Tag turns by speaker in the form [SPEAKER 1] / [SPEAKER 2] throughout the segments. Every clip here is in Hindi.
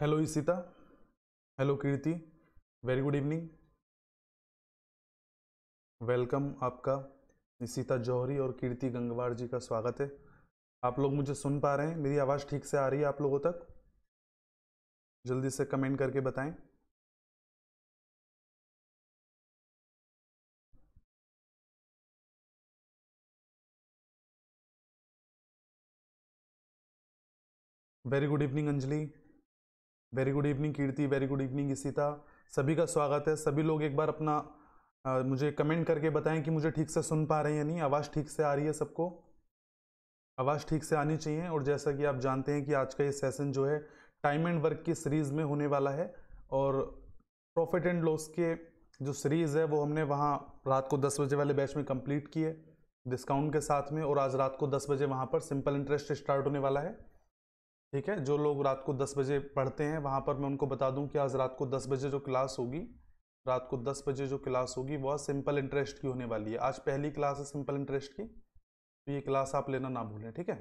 [SPEAKER 1] Hello Ishita hello Kirti very good evening welcome आपका इशिता जौहरी और कीर्ति गंगवार जी का स्वागत है। आप लोग मुझे सुन पा रहे हैं। मेरी आवाज़ ठीक से आ रही है आप लोगों तक? जल्दी से कमेंट करके बताएँ। Very good evening Anjali very good evening Kirti very good evening Ishita सभी का स्वागत है। सभी लोग एक बार अपना आ, मुझे कमेंट करके बताएँ कि मुझे ठीक से सुन पा रहे हैं या नहीं। आवाज़ ठीक से आ रही है सबको? आवाज़ ठीक से आनी चाहिए और जैसा कि आप जानते हैं कि आज का ये सेशन जो है टाइम एंड वर्क की सीरीज़ में होने वाला है और प्रॉफिट एंड लॉस के जो सीरीज़ है वो हमने वहाँ रात को दस बजे वाले बैच में कंप्लीट किए डिस्काउंट के साथ में और आज रात को दस बजे वहाँ पर सिंपल इंटरेस्ट स्टार्ट होने वाला है। ठीक है? जो लोग रात को दस बजे पढ़ते हैं, वहाँ पर मैं उनको बता दूँ कि आज रात को दस बजे जो क्लास होगी, रात को दस बजे जो क्लास होगी, वह सिंपल इंटरेस्ट की होने वाली है। आज पहली क्लास है सिंपल इंटरेस्ट की तो ये क्लास आप लेना ना भूलें, ठीक है?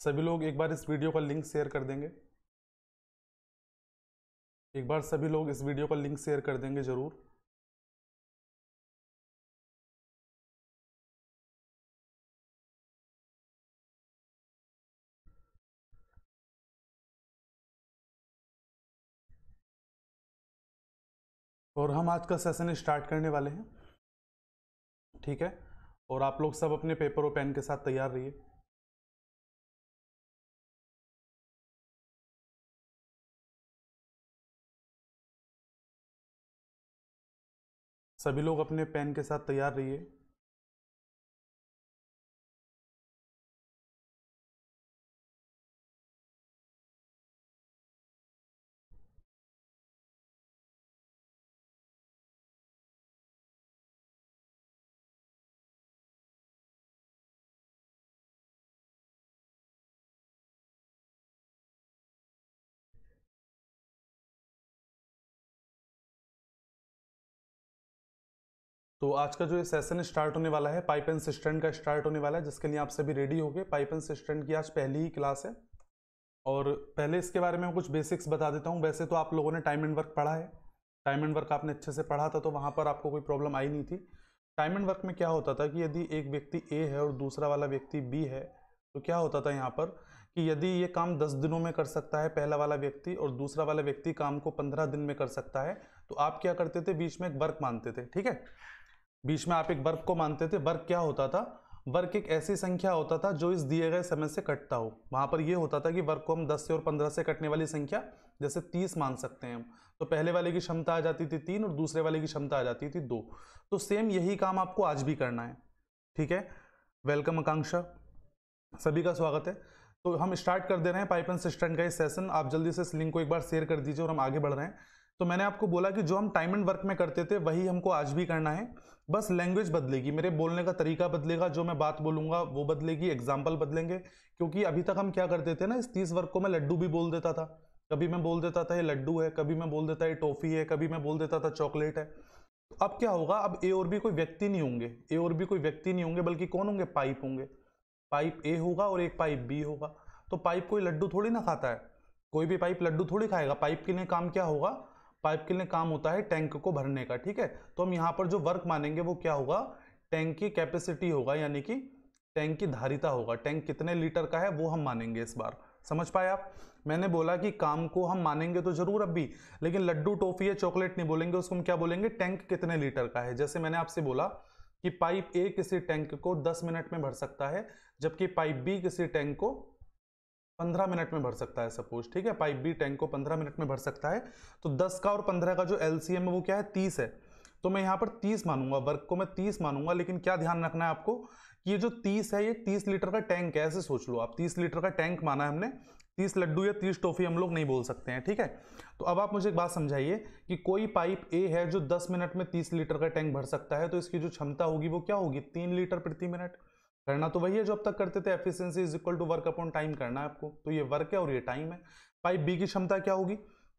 [SPEAKER 1] सभी लोग एक बार इस वीडियो का लिंक शेयर कर देंगे। एक बार सभी लोग इस वीडियो का लिंक शेयर कर देंगे ज़रूर। और हम आज का सेशन स्टार्ट करने वाले हैं। ठीक है? और आप लोग सब अपने पेपर और पेन के साथ तैयार रहिए। सभी लोग अपने पेन के साथ तैयार रहिए। तो आज का जो ये सेशन स्टार्ट होने वाला है पाइप एंड सिस्टेंट का स्टार्ट होने वाला है, जिसके लिए आप सभी रेडी हो गए पाइप एंड सिस्टेंट की आज पहली ही क्लास है। और पहले इसके बारे में कुछ बेसिक्स बता देता हूँ। वैसे तो आप लोगों ने टाइम एंड वर्क पढ़ा है। टाइम एंड वर्क आपने अच्छे से पढ़ा था तो वहाँ पर आपको कोई प्रॉब्लम आई नहीं थी। टाइम एंड वर्क में क्या होता था कि यदि एक व्यक्ति ए है और दूसरा वाला व्यक्ति बी है तो क्या होता था यहाँ पर कि यदि ये काम दस दिनों में कर सकता है, पहला वाला व्यक्ति, और दूसरा वाला व्यक्ति काम को पंद्रह दिन में कर सकता है तो आप क्या करते थे? बीच में एक वर्क मानते थे, ठीक है? बीच में आप एक वर्क को मानते थे वर्क क्या होता था? वर्क एक ऐसी संख्या होता था जो इस दिए गए समय से कटता हो। वहाँ पर यह होता था कि वर्क को हम 10 से और 15 से कटने वाली संख्या जैसे 30 मान सकते हैं हम। तो पहले वाले की क्षमता आ जाती थी तीन और दूसरे वाले की क्षमता आ जाती थी दो। तो सेम यही काम आपको आज भी करना है। ठीक है? वेलकम आकांक्षा। सभी का स्वागत है। तो हम स्टार्ट कर दे रहे हैं पाइप एंड सिस्टम का ये सेशन आप जल्दी से इस लिंक को एक बार शेयर कर दीजिए और हम आगे बढ़ रहे हैं। तो मैंने आपको बोला कि जो हम टाइम एंड वर्क में करते थे, वही हमको आज भी करना है। बस लैंग्वेज बदलेगी, मेरे बोलने का तरीका बदलेगा, जो मैं बात बोलूँगा, वो बदलेगी एग्ज़ाम्पल बदलेंगे। क्योंकि अभी तक हम क्या करते थे ना, इस तीस वर्क को मैं लड्डू भी बोल देता था। कभी मैं बोल देता था, ये लड्डू है, कभी मैं बोल देता, ये टॉफी है, कभी मैं बोल देता था चॉकलेट है। तो अब क्या होगा, अब ए और भी कोई व्यक्ति नहीं होंगे। ए और भी कोई व्यक्ति नहीं होंगे, बल्कि कौन होंगे? पाइप होंगे। पाइप ए होगा और एक पाइप बी होगा। तो पाइप कोई लड्डू थोड़ी ना खाता है। कोई भी पाइप लड्डू थोड़ी खाएगा। पाइप के लिए काम क्या होगा? पाइप के लिए काम होता है टैंक को भरने का, ठीक है? तो हम यहाँ पर जो वर्क मानेंगे वो क्या होगा? टैंक की कैपेसिटी होगा, यानी कि टैंक की धारिता होगा। टैंक कितने लीटर का है वो हम मानेंगे इस बार। समझ पाए आप? मैंने बोला कि काम को हम मानेंगे तो ज़रूर अब भी, लेकिन लड्डू, टॉफी या चॉकलेट नहीं बोलेंगे, उसको हम क्या बोलेंगे? टैंक कितने लीटर का है? जैसे मैंने आपसे बोला कि पाइप ए किसी टैंक को 10 मिनट में भर सकता है, जबकि पाइप बी किसी टैंक को पंद्रह मिनट में भर सकता है सपोज़ ठीक है? पाइप बी टैंक को पंद्रह मिनट में भर सकता है। तो दस का और पंद्रह का जो एलसीएम है, वो क्या है? तीस है। तो मैं यहाँ पर तीस मानूँगा, वर्क को मैं तीस मानूँगा, लेकिन क्या ध्यान रखना है आपको? कि ये जो तीस है, ये तीस लीटर का टैंक है, ऐसे सोच लो आप। तीस लीटर का टैंक माना है हमने। तीस लड्डू या तीस टॉफी हम लोग नहीं बोल सकते हैं, ठीक है? तो अब आप मुझे एक बात समझाइए कि कोई पाइप ए है जो दस मिनट में तीस लीटर का टैंक भर सकता है तो इसकी जो क्षमता होगी, वो क्या होगी? तीन लीटर प्रति मिनट? करना तो वही है जो अब तक करते थे efficiency is equal to work upon time करना है आपको। तो ये वर्क है और ये टाइम है। पाइप बी की क्षमता क्या होगी?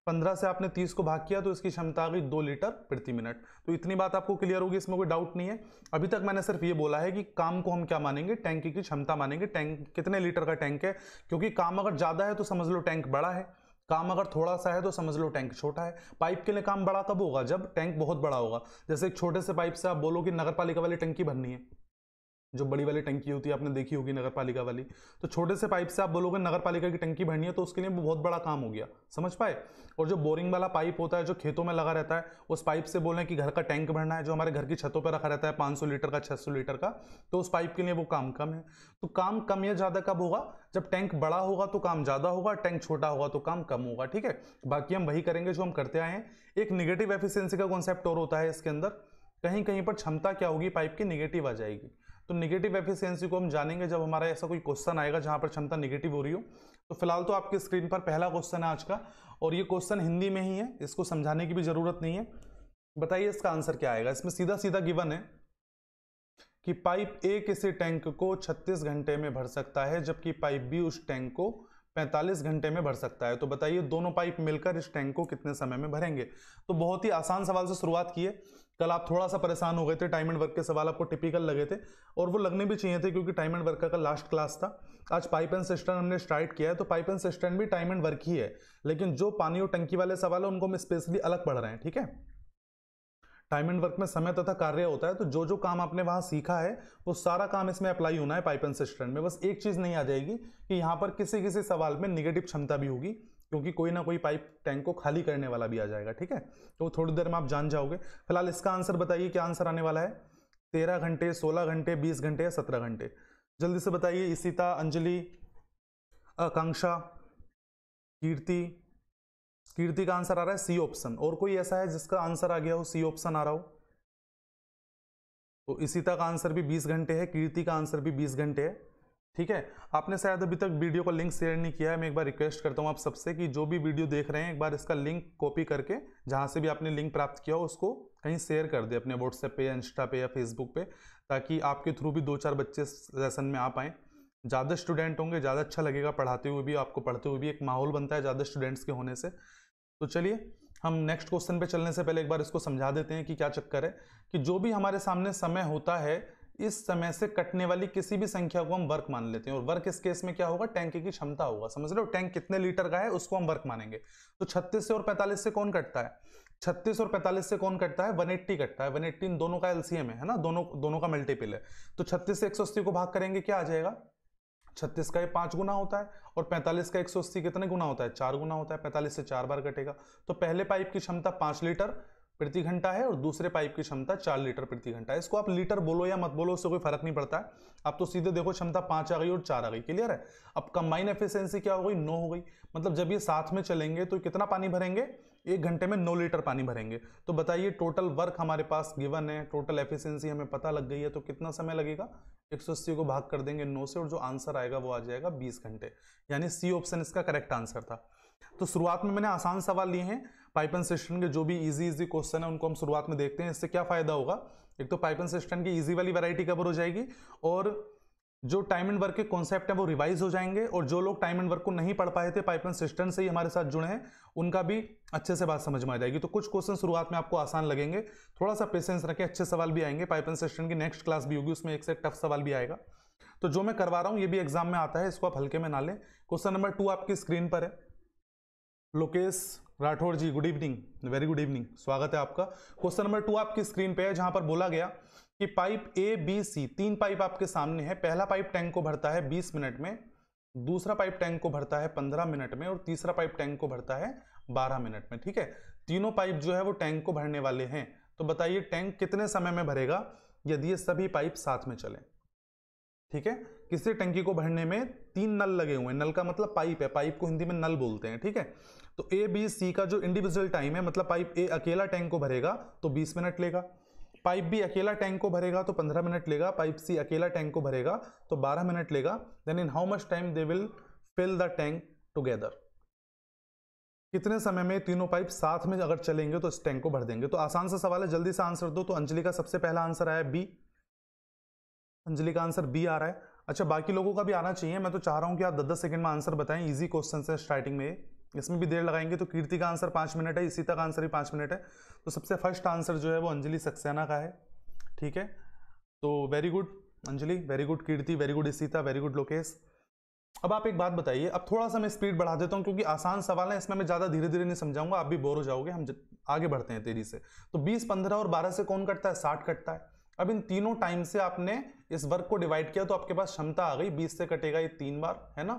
[SPEAKER 1] पंद्रह से आपने तीस को भाग किया तो इसकी क्षमता आ गई दो लीटर प्रति मिनट। तो इतनी बात आपको क्लियर होगी, इसमें कोई डाउट नहीं है। अभी तक मैंने सिर्फ़ ये बोला है कि काम को हम क्या मानेंगे? टैंक की क्षमता मानेंगे। टैंक कितने लीटर का टैंक है? क्योंकि काम अगर ज़्यादा है तो समझ लो टैंक बड़ा है। काम अगर थोड़ा सा है तो समझ लो टैंक छोटा है। पाइप के लिए काम बड़ा कब होगा, जब टैंक बहुत बड़ा होगा। जैसे एक छोटे से पाइप से आप बोलो कि नगर पालिका वाली टंकी भरनी है। जो बड़ी वाली टंकी होती है, आपने देखी होगी नगर पालिका वाली। तो छोटे से पाइप से आप बोलोगे नगर पालिका की टंकी भरनी है तो उसके लिए वो बहुत बड़ा काम हो गया। समझ पाए? और जो बोरिंग वाला पाइप होता है, जो खेतों में लगा रहता है, उस पाइप से बोले कि घर का टैंक भरना है, जो हमारे घर की छतों पर रखा रहता है, पाँच सौ लीटर का, छह सौ लीटर का तो उस पाइप के लिए वो काम कम है। तो काम कम या ज़्यादा कब होगा? जब टैंक बड़ा होगा तो काम ज़्यादा होगा, टैंक छोटा होगा तो काम कम होगा, ठीक है? बाकी हम वही करेंगे जो हम करते आए हैं। एक निगेटिव एफिशिएंसी का कॉन्सेप्ट और होता है इसके अंदर। कहीं कहीं पर क्षमता क्या होगी? पाइप की निगेटिव आ जाएगी। तो निगेटिव एफिशिएंसी को हम जानेंगे जब हमारा ऐसा कोई क्वेश्चन आएगा जहाँ पर क्षमता निगेटिव हो रही हो। तो फ़िलहाल तो आपके स्क्रीन पर पहला क्वेश्चन है आज का, और ये क्वेश्चन हिंदी में ही है, इसको समझाने की भी ज़रूरत नहीं है। बताइए इसका आंसर क्या आएगा? इसमें सीधा सीधा गिवन है कि पाइप ए किसी टैंक को 36 घंटे में भर सकता है, जबकि पाइप बी उस टैंक को 45 घंटे में भर सकता है। तो बताइए दोनों पाइप मिलकर इस टैंक को कितने समय में भरेंगे? तो बहुत ही आसान सवाल से शुरुआत की है। कल आप थोड़ा सा परेशान हो गए थे टाइम एंड वर्क के सवाल आपको टिपिकल लगे थे, और वो लगने भी चाहिए थे क्योंकि टाइम एंड वर्क का लास्ट क्लास था। आज पाइप एंड सिस्टम हमने स्टार्ट किया है तो पाइप एंड सिस्टम भी टाइम एंड वर्क ही है। लेकिन जो पानी और टंकी वाले सवाल है, उनको हम स्पेशली अलग पढ़ रहे हैं, ठीक है? टाइम एंड वर्क में समय तथा कार्य होता है तो जो जो काम आपने वहाँ सीखा है, वो सारा काम इसमें अप्लाई होना है पाइप एंड सिस्टम में। बस एक चीज़ नहीं आ जाएगी कि यहाँ पर किसी किसी सवाल में निगेटिव क्षमता भी होगी। क्योंकि कोई ना कोई पाइप टैंक को खाली करने वाला भी आ जाएगा, ठीक है? तो थोड़ी देर में आप जान जाओगे। फ़िलहाल इसका आंसर बताइए, क्या आंसर आने वाला है? तेरह घंटे, सोलह घंटे, बीस घंटे या सत्रह घंटे? जल्दी से बताइए, इसिता, अंजलि, आकांक्षा, कीर्ति। कीर्ति का आंसर आ रहा है सी ऑप्शन। और कोई ऐसा है जिसका आंसर आ गया हो, सी ऑप्शन आ रहा हो? तो इसी का आंसर भी 20 घंटे है, कीर्ति का आंसर भी 20 घंटे है। ठीक है? आपने शायद अभी तक वीडियो का लिंक शेयर नहीं किया है। मैं एक बार रिक्वेस्ट करता हूँ आप सबसे कि जो भी वीडियो देख रहे हैं, एक बार इसका लिंक कॉपी करके, जहाँ से भी आपने लिंक प्राप्त किया हो, उसको कहीं शेयर कर दे अपने व्हाट्सएप पे या इंस्टा पे या फेसबुक पे, ताकि आपके थ्रू भी दो चार बच्चे सेशन में आ पाएँ। ज़्यादा स्टूडेंट होंगे, ज़्यादा अच्छा लगेगा पढ़ाते हुए भी, आपको पढ़ते हुए भी एक माहौल बनता है ज़्यादा स्टूडेंट्स के होने से। तो चलिए, हम नेक्स्ट क्वेश्चन पे चलने से पहले एक बार इसको समझा देते हैं कि क्या चक्कर है, कि जो भी हमारे सामने समय होता है इस समय से कटने वाली किसी भी संख्या को हम वर्क मान लेते हैं। और वर्क इस केस में क्या होगा? टैंक की क्षमता होगा। समझ हो? टैंक कितने लीटर का है, उसको हम वर्क मानेंगे। तो 36 से और 45 से कौन कटता है? 36 और 45 से कौन कटता है? 180 कटता है। 180 इन दोनों का एलसीएम है ना? दोनों दोनों का मल्टीपल है। तो 36 से 180 को भाग करेंगे, क्या आ जाएगा? छत्तीस का ये पाँच गुना होता है और पैंतालीस का एक सौ अस्सी कितने गुना होता है? चार गुना होता है। पैंतालीस से चार बार कटेगा। तो पहले पाइप की क्षमता पाँच लीटर प्रति घंटा है और दूसरे पाइप की क्षमता चार लीटर प्रति घंटा है। इसको आप लीटर बोलो या मत बोलो, उससे कोई फ़र्क नहीं पड़ता। है आप तो सीधे देखो, क्षमता पाँच आ गई और चार आ गई। क्लियर है? अब कंबाइन एफिशिएंसी क्या हो गई? नौ हो गई। मतलब जब ये साथ में चलेंगे तो कितना पानी भरेंगे? एक घंटे में नौ लीटर पानी भरेंगे। तो बताइए टोटल वर्क हमारे पास गिवन है टोटल एफिशिएंसी हमें पता लग गई है तो कितना समय लगेगा? एक सौ अस्सी को भाग कर देंगे नौ से और जो आंसर आएगा वो आ जाएगा बीस घंटे। यानी सी ऑप्शन इसका करेक्ट आंसर था। तो शुरुआत में मैंने आसान सवाल लिए हैं। पाइपन सिस्टम के जो भी इजी इजी क्वेश्चन है, उनको हम शुरुआत में देखते हैं। इससे क्या फ़ायदा होगा? एक तो पाइपन सिस्टम की इजी वाली वैरायटी कवर हो जाएगी और जो टाइम एंड वर्क के कॉन्सेप्ट है, वो रिवाइज हो जाएँगे और जो लोग टाइम एंड वर्क को नहीं पढ़ पाए थे पाइपन सिस्टम से ही हमारे साथ जुड़े हैं, उनका भी अच्छे से बात समझ में आ जाएगी। तो कुछ क्वेश्चन शुरुआत में आपको आसान लगेंगे। थोड़ा सा पेशेंस रखें, अच्छे सवाल भी आएँगे। पाइपन सिस्टम की नेक्स्ट क्लास भी होगी, उसमें एक से टफ सवाल भी आएगा। तो जो मैं करवा रहा हूँ, ये भी एग्ज़ाम में आता है, इसको आप हल्के में ना लें। क्वेश्चन नंबर टू आपकी स्क्रीन पर है। Lokesh Rathore ji good evening very good evening स्वागत है आपका। क्वेश्चन नंबर टू आपकी स्क्रीन पे है, जहाँ पर बोला गया कि पाइप ए बी सी तीन पाइप आपके सामने है। पहला पाइप टैंक को भरता है 20 मिनट में, दूसरा पाइप टैंक को भरता है 15 मिनट में, और तीसरा पाइप टैंक को भरता है 12 मिनट में, ठीक है? तीनों पाइप जो है, वो टैंक को भरने वाले हैं। तो बताइए टैंक कितने समय में भरेगा, यदि ये सभी पाइप साथ में चले? ठीक है? किसी टंकी को भरने में तीन नल लगे हुए हैं। नल का मतलब पाइप है। पाइप को हिंदी में नल बोलते हैं, ठीक है? तो ए बी सी का जो इंडिविजुअल टाइम है मतलब पाइप ए अकेला टैंक को भरेगा तो 20 मिनट लेगा। पाइप बी अकेला टैंक को भरेगा तो 15 मिनट लेगा। पाइप सी अकेला टैंक को भरेगा तो 12 मिनट लेगा। Then in how much time they will fill the tank together कितने समय में तीनों पाइप साथ में अगर चलेंगे तो इस टैंक को भर देंगे? तो आसान सा सवाल है, जल्दी से आंसर दो। तो अंजलि का सबसे पहला आंसर आया बी अंजलि का आंसर बी आ रहा है। अच्छा बाकी लोगों का भी आना चाहिए। मैं तो चाह रहा हूँ कि आप दस दस सेकंड में आंसर बताएँ। इजी क्वेश्चन है स्टार्टिंग में। इसमें भी देर लगाएँगे तो कीर्ति का आंसर पाँच मिनट है इसी तक आंसर ही पाँच मिनट है। तो सबसे फ़र्स्ट आंसर जो है वो अंजलि सक्सेना का है। ठीक है? तो very good Anjali. Very good Kirti very good Ishita very good Lokesh. अब आप एक बात बताइए। अब थोड़ा सा मैं स्पीड बढ़ा देता हूँ क्योंकि आसान सवाल है इसमें मैं ज़्यादा धीरे धीरे नहीं समझाऊँगा। आप भी बोर हो जाओगे। हम आगे बढ़ते हैं तेज़ी से। तो 20, 15 और 12 से कौन कटता है? 60 कटता है। अब इन तीनों टाइम से आपने इस वर्ग को डिवाइड किया तो आपके पास क्षमता आ गई 20 से कटेगा ये तीन बार, है ना?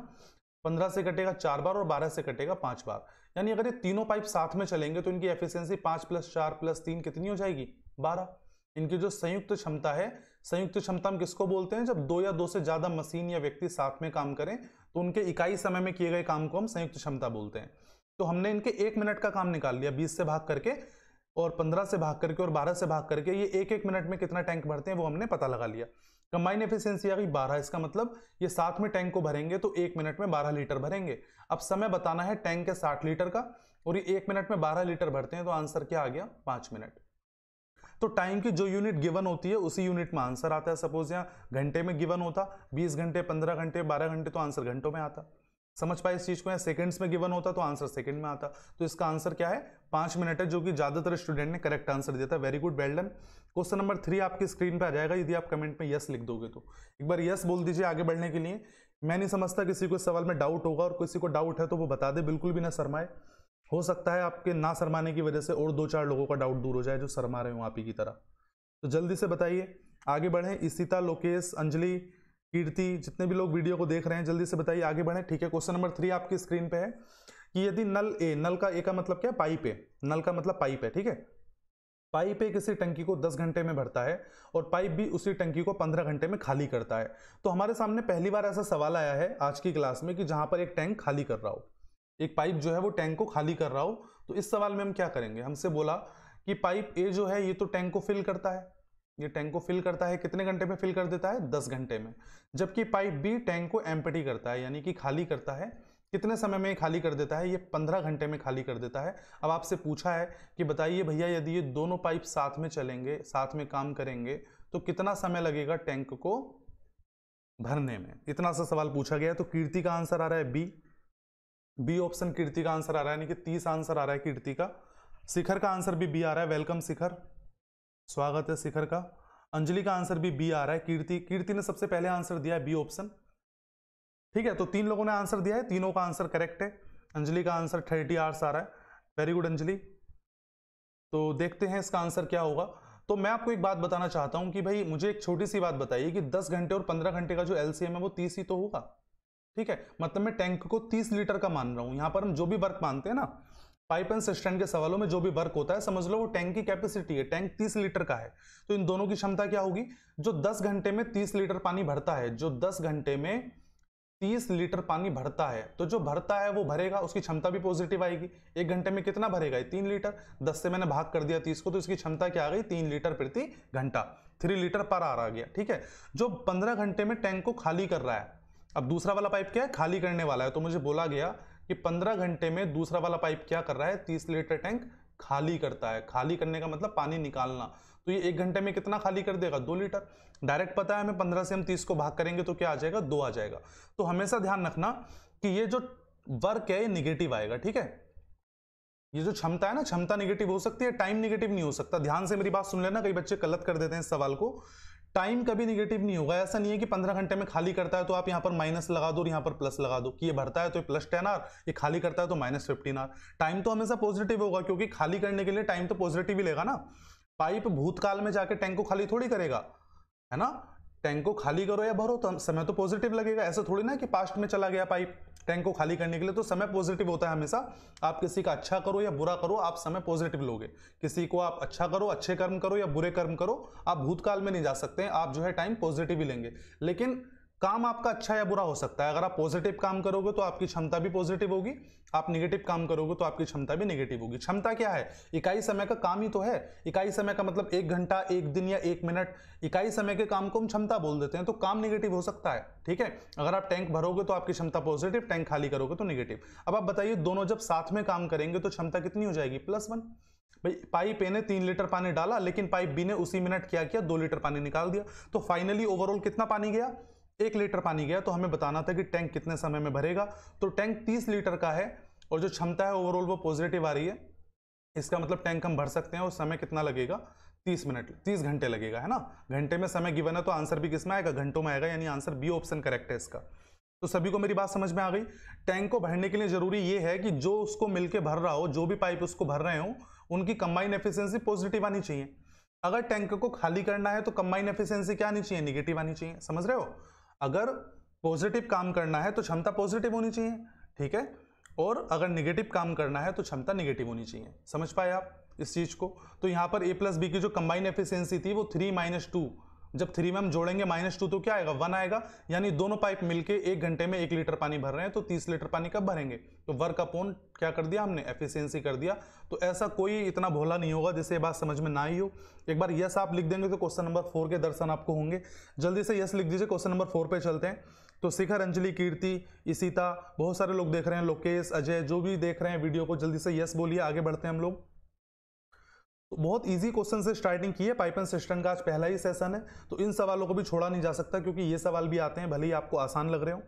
[SPEAKER 1] 15 से कटेगा चार बार और 12 से कटेगा पाँच बार। यानी अगर ये तीनों पाइप साथ में चलेंगे तो इनकी एफिशिएंसी पाँच प्लस चार प्लस तीन कितनी हो जाएगी? बारह। इनकी जो संयुक्त क्षमता है, संयुक्त क्षमता हम किसको बोलते हैं? जब दो या दो से ज़्यादा मशीन या व्यक्ति साथ में काम करें तो उनके इकाई समय में किए गए काम को हम संयुक्त क्षमता बोलते हैं। तो हमने इनके एक मिनट का काम निकाल लिया, बीस से भाग करके और पंद्रह से भाग करके और बारह से भाग करके, ये एक एक मिनट में कितना टैंक भरते हैं वो हमने पता लगा लिया। कंबाइन एफिशिएंसी आ गई बारह। इसका मतलब ये साथ में टैंक को भरेंगे तो एक मिनट में बारह लीटर भरेंगे। अब समय बताना है टैंक के साठ लीटर का और ये एक मिनट में बारह लीटर भरते हैं तो आंसर क्या आ गया? पाँच मिनट तो टाइम की जो यूनिट गिवन होती है, उसी यूनिट में आंसर आता है। सपोज़ यहाँ घंटे में गिवन होता 20 घंटे 15 घंटे 12 घंटे तो आंसर घंटों में आता। समझ पाए इस चीज़ को, या सेकंड्स में गिवन होता तो आंसर सेकंड में आता। तो इसका आंसर क्या है? पाँच मिनट है, जो कि ज़्यादातर स्टूडेंट ने करेक्ट आंसर दिया था। Very good well done question number three आपकी स्क्रीन पे आ जाएगा, यदि आप कमेंट में यस लिख दोगे तो। एक बार यस बोल दीजिए आगे बढ़ने के लिए। मैं नहीं समझता किसी को सवाल में डाउट होगा, और किसी को डाउट है तो वो बता दे, बिल्कुल भी ना शरमाए। हो सकता है आपके ना शरमाने की वजह से और दो चार लोगों का डाउट दूर हो जाए जो शर्मा रहे हो आप ही की तरह। तो जल्दी से बताइए। आगे बढ़ें। इसिता लोकेश, अंजलि कीर्ति, जितने भी लोग वीडियो को देख रहे हैं, जल्दी से बताइए, आगे बढ़े। ठीक है क्वेश्चन नंबर थ्री आपकी स्क्रीन पे है कि यदि नल ए, नल का ए का मतलब क्या? पाइप है नल का मतलब पाइप है, ठीक है? पाइप ए किसी टंकी को 10 घंटे में भरता है और पाइप भी उसी टंकी को 15 घंटे में खाली करता है। तो हमारे सामने पहली बार ऐसा सवाल आया है आज की क्लास में कि जहाँ पर एक टैंक खाली कर रहा हो। एक पाइप जो है वो टैंक को खाली कर रहा हो। तो इस सवाल में हम क्या करेंगे? हमसे बोला कि पाइप ए जो है, ये तो टैंक को फिल करता है। ये टैंक को फिल करता है, कितने घंटे में फिल कर देता है? दस घंटे में। जबकि पाइप बी टैंक को एम्पटी करता है, यानी कि खाली करता है। कितने समय में खाली कर देता है? ये पंद्रह घंटे में खाली कर देता है। अब आपसे पूछा है कि बताइए भैया, यदि ये दोनों पाइप साथ में चलेंगे, साथ में काम करेंगे तो कितना समय लगेगा टैंक को भरने में? इतना सा सवाल पूछा गया तो कीर्ति का आंसर आ रहा है बी। बी ऑप्शन कीर्ति का आंसर आ रहा है, यानी कि तीस आंसर आ रहा है कीर्ति का। शिखर का आंसर भी बी आ रहा है। वेलकम शिखर। स्वागत है शिखर का। अंजलि का आंसर भी बी आ रहा है। कीर्ति कीर्ति ने सबसे पहले आंसर दिया है बी ऑप्शन। ठीक है तो तीन लोगों ने आंसर दिया है, तीनों का आंसर करेक्ट है। अंजलि का आंसर थर्टी आर्स आ रहा है। Very good Anjali. तो देखते हैं इसका आंसर क्या होगा। तो मैं आपको एक बात बताना चाहता हूँ कि भाई, मुझे एक छोटी सी बात बताइए कि 10 घंटे और 15 घंटे का जो एलसीएम है, वो 30 ही तो होगा? ठीक है मतलब मैं टैंक को 30 लीटर का मान रहा हूँ। यहाँ पर हम जो भी वर्क मानते हैं ना पाइप एंड सिस्टम के सवालों में जो भी वर्क होता है, समझ लो वो टैंक की कैपेसिटी है, टैंक 30 लीटर का है। तो इन दोनों की क्षमता क्या होगी? जो 10 घंटे में 30 लीटर पानी भरता है, जो 10 घंटे में 30 लीटर पानी भरता है तो जो भरता है वो भरेगा, उसकी क्षमता भी पॉजिटिव आएगी। एक घंटे में कितना भरेगा तीन लीटर। दस से मैंने भाग कर दिया तीस को तो इसकी क्षमता क्या आ गई? तीन लीटर प्रति घंटा। थ्री लीटर पर आर आ गया, ठीक है? जो पंद्रह घंटे में टैंक को खाली कर रहा है, अब दूसरा वाला पाइप क्या है? खाली करने वाला है तो मुझे बोला गया कि 15 घंटे में दूसरा वाला पाइप क्या कर रहा है? 30 लीटर टैंक खाली करता है। खाली करने का मतलब पानी निकालना। तो ये एक घंटे में कितना खाली कर देगा? दो लीटर। डायरेक्ट पता है हमें पंद्रह से हम तीस को भाग करेंगे तो क्या आ जाएगा? दो आ जाएगा। तो हमेशा ध्यान रखना कि ये जो वर्क है, ये निगेटिव आएगा, ठीक है? ये जो क्षमता है ना, क्षमता निगेटिव हो सकती है टाइम निगेटिव नहीं हो सकता। ध्यान से मेरी बात सुन लेना, कई बच्चे गलत कर देते हैं इस सवाल को। टाइम कभी निगेटिव नहीं होगा। ऐसा नहीं है कि पंद्रह घंटे में खाली करता है तो आप यहाँ पर माइनस लगा दो और यहाँ पर प्लस लगा दो। कि ये भरता है तो प्लस टेन आर ये खाली करता है तो माइनस फिफ्टीन आर टाइम तो हमेशा पॉजिटिव होगा क्योंकि खाली करने के लिए टाइम तो पॉजिटिव ही लेगा ना। पाइप भूतकाल में जाके टैंक को खाली थोड़ी करेगा, है ना? टैंक को खाली करो या भरो तो समय तो पॉजिटिव लगेगा। ऐसा थोड़ी ना कि पास्ट में चला गया पाइप, टैंक को खाली करने के लिए तो समय पॉजिटिव होता है हमेशा। आप किसी का अच्छा करो या बुरा करो, आप समय पॉजिटिव लोगे। किसी को आप अच्छा करो, अच्छे कर्म करो या बुरे कर्म करो, आप भूतकाल में नहीं जा सकते आप जो है टाइम पॉजिटिव ही लेंगे। लेकिन काम आपका अच्छा या बुरा हो सकता है। अगर आप पॉजिटिव काम करोगे तो आपकी क्षमता भी पॉजिटिव होगी। आप निगेटिव काम करोगे तो आपकी क्षमता भी निगेटिव होगी। क्षमता क्या है? इकाई समय का काम ही तो है। इकाई समय का मतलब एक घंटा, एक दिन या एक मिनट इकाई समय के काम को हम क्षमता बोल देते हैं तो काम निगेटिव हो सकता है, ठीक है? अगर आप टैंक भरोगे तो आपकी क्षमता पॉजिटिव टैंक खाली करोगे तो निगेटिव अब आप बताइए, दोनों जब साथ में काम करेंगे तो क्षमता कितनी हो जाएगी? प्लस वन भाई, पाइप ए ने तीन लीटर पानी डाला, लेकिन पाइप बी ने उसी मिनट क्या किया? दो लीटर पानी निकाल दिया। तो फाइनली ओवरऑल कितना पानी गया? एक लीटर पानी गया तो हमें बताना था कि टैंक कितने समय में भरेगा। तो टैंक 30 लीटर का है और जो क्षमता है ओवरऑल वो पॉजिटिव आ रही है। इसका मतलब टैंक हम भर सकते हैं और समय कितना लगेगा? तीस मिनट, तीस घंटे लगेगा, है ना? घंटे में समय गिवन है तो आंसर भी किसमें आएगा? घंटों में आएगा, यानी आंसर बी ऑप्शन करेक्ट है इसका। तो सभी को मेरी बात समझ में आ गई? टैंक को भरने के लिए ज़रूरी ये है कि जो उसको मिलके भर रहा हो, जो भी पाइप उसको भर रहे हो, उनकी कंबाइन एफिशिएंसी पॉजिटिव आनी चाहिए। अगर टैंक को खाली करना है तो कंबाइन एफिशिएंसी क्या आनी चाहिए? निगेटिव आनी चाहिए, समझ रहे हो? अगर पॉजिटिव काम करना है तो क्षमता पॉजिटिव होनी चाहिए, ठीक है? और अगर निगेटिव काम करना है तो क्षमता निगेटिव होनी चाहिए। समझ पाए आप इस चीज़ को? तो यहाँ पर ए प्लस बी की जो कंबाइन एफिशिएंसी थी वो थ्री माइनस टू जब थ्री में हम जोड़ेंगे माइनस टू तो क्या आएगा? वन आएगा। यानी दोनों पाइप मिलके एक घंटे में एक लीटर पानी भर रहे हैं तो तीस लीटर पानी कब भरेंगे। तो वर्क अपोन क्या कर दिया हमने? एफिशिएंसी कर दिया। तो ऐसा कोई इतना भोला नहीं होगा जिसे बात समझ में ना ही हो। एक बार यस आप लिख देंगे तो क्वेश्चन नंबर फोर के दर्शन आपको होंगे। जल्दी से यस लिख दीजिए क्वेश्चन नंबर फोर पे चलते हैं। तो शिखर, अंजलि, कीर्ति, इसिता, बहुत सारे लोग देख रहे हैं, लोकेश, अजय, जो भी देख रहे हैं वीडियो को, जल्दी से यस बोलिए, आगे बढ़ते हैं हम लोग। बहुत इजी क्वेश्चन से स्टार्टिंग की है। पाइपन सिस्टम का आज पहला ही सेशन है। तो इन सवालों को भी छोड़ा नहीं जा सकता क्योंकि ये सवाल भी आते हैं, भले ही आपको आसान लग रहे हो।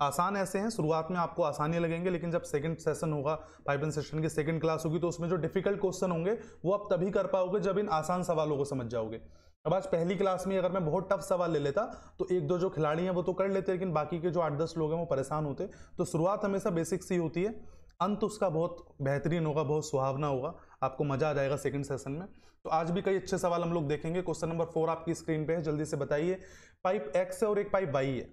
[SPEAKER 1] आसान ऐसे हैं, शुरुआत में आपको आसानी लगेंगे, लेकिन जब सेकंड सेशन होगा पाइपन सिस्टम की सेकंड क्लास होगी तो उसमें जो डिफ़िकल्ट क्वेश्चन होंगे, वो आप तभी कर पाओगे जब इन आसान सवालों को समझ जाओगे। अब आज पहली क्लास में अगर मैं बहुत टफ सवाल ले लेता तो एक दो जो खिलाड़ी हैं, वो तो कर लेते लेकिन बाकी के जो आठ दस लोग हैं, वो परेशान होते तो शुरुआत हमेशा बेसिक सी होती है। अंत उसका बहुत बेहतरीन होगा, बहुत सुहावना होगा। आपको मज़ा आ जाएगा सेकंड सेशन में। तो आज भी कई अच्छे सवाल हम लोग देखेंगे। क्वेश्चन नंबर फोर आपकी स्क्रीन पे है, जल्दी से बताइए। पाइप एक्स है और एक पाइप वाई है।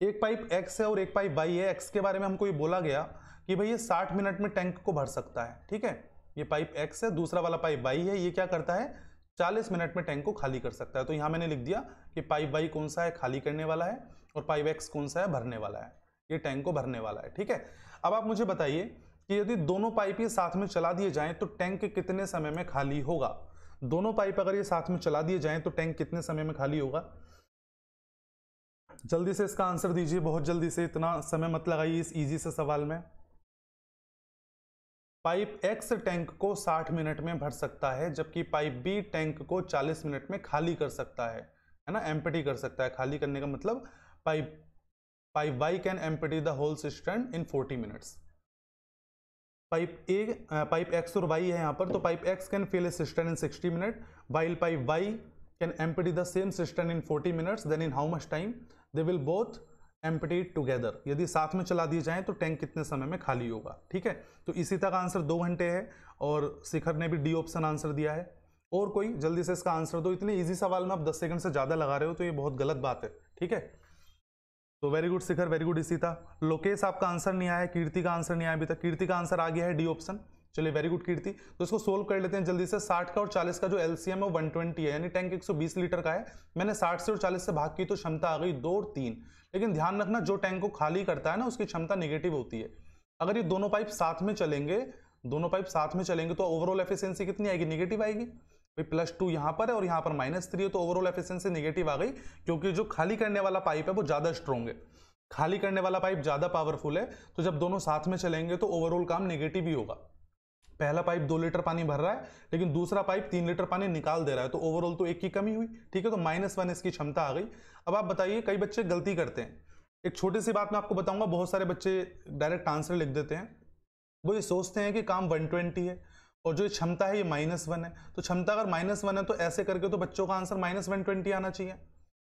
[SPEAKER 1] एक पाइप एक्स है और एक पाइप वाई है। एक्स के बारे में हमको ये बोला गया कि भाई ये साठ मिनट में टैंक को भर सकता है, ठीक है? ये पाइप एक्स है, दूसरा वाला पाइप वाई है, ये क्या करता है? चालीस मिनट में टैंक को खाली कर सकता है। तो यहाँ मैंने लिख दिया कि पाइप वाई कौन सा है? खाली करने वाला है और पाइप एक्स कौन सा है? भरने वाला है। ये टैंक को भरने वाला है, ठीक है? अब आप मुझे बताइए कि यदि दोनों पाइप ये साथ में चला दिए जाएँ तो टैंक कितने समय में खाली होगा? दोनों पाइप अगर ये साथ में चला दिए जाएँ तो टैंक कितने समय में खाली होगा? जल्दी से इसका आंसर दीजिए, बहुत जल्दी से, इतना समय मत लगाइए इस इजी से सवाल में। पाइप एक्स टैंक को 60 मिनट में भर सकता है, जबकि पाइप बी टैंक को 40 मिनट में खाली कर सकता है। है ना? एम्पटी कर सकता है। खाली करने का मतलब pipe pipe Y can empty the whole cistern in 40 minutes pipe A pipe X और वाई है यहाँ पर तो pipe X can fill a cistern in 60 minute, while pipe Y can empty the same cistern in 40 minutes, then in how much time? They will both empty together. यदि साथ में चला दिए जाएँ तो टैंक कितने समय में खाली होगा, ठीक है? तो इसी तक आंसर दो घंटे है, और शिखर ने भी डी ऑप्शन आंसर दिया है। और कोई, जल्दी से इसका आंसर दो, इतने इजी सवाल में आप 10 सेकंड से ज़्यादा लगा रहे हो तो ये बहुत गलत बात है, ठीक है? तो very good Shikhar very good Ishita Lokesh आपका आंसर नहीं आया कीर्ति का आंसर नहीं आया अभी तक। कीर्ति का आंसर आ गया है डी ऑप्शन चलिए वेरी गुड कीर्ति तो इसको सोल्व कर लेते हैं जल्दी से। 60 का और 40 का जो एलसीएम है, वो 120 है, यानी टैंक 120 लीटर का है। मैंने 60 से और 40 से भाग की तो क्षमता आ गई दो और तीन। लेकिन ध्यान रखना, जो टैंक को खाली करता है ना, उसकी क्षमता निगेटिव होती है। अगर ये दोनों पाइप साथ में चलेंगे, दोनों पाइप साथ में चलेंगे तो ओवरऑल एफिशियंसी कितनी आएगी? निगेटिव आएगी। भाई प्लस टू यहाँ पर है और यहाँ पर माइनस थ्री है तो ओवरऑल एफिशिएंसी निगेटिव आ गई, क्योंकि जो खाली करने वाला पाइप है, वो ज़्यादा स्ट्रॉन्ग है। खाली करने वाला पाइप ज़्यादा पावरफुल है तो जब दोनों साथ में चलेंगे तो ओवरऑल काम नेगेटिव ही होगा। पहला पाइप दो लीटर पानी भर रहा है, लेकिन दूसरा पाइप तीन लीटर पानी निकाल दे रहा है तो ओवरऑल तो एक की कमी हुई, ठीक है तो माइनस वन इसकी क्षमता आ गई। अब आप बताइए, कई बच्चे गलती करते हैं। एक छोटी सी बात मैं आपको बताऊँगा, बहुत सारे बच्चे डायरेक्ट आंसर लिख देते हैं। वो ये सोचते हैं कि काम 120 है और जो क्षमता है ये माइनस वन है। तो क्षमता अगर माइनस वन है तो ऐसे करके तो बच्चों का आंसर माइनस वन ट्वेंटी आना चाहिए।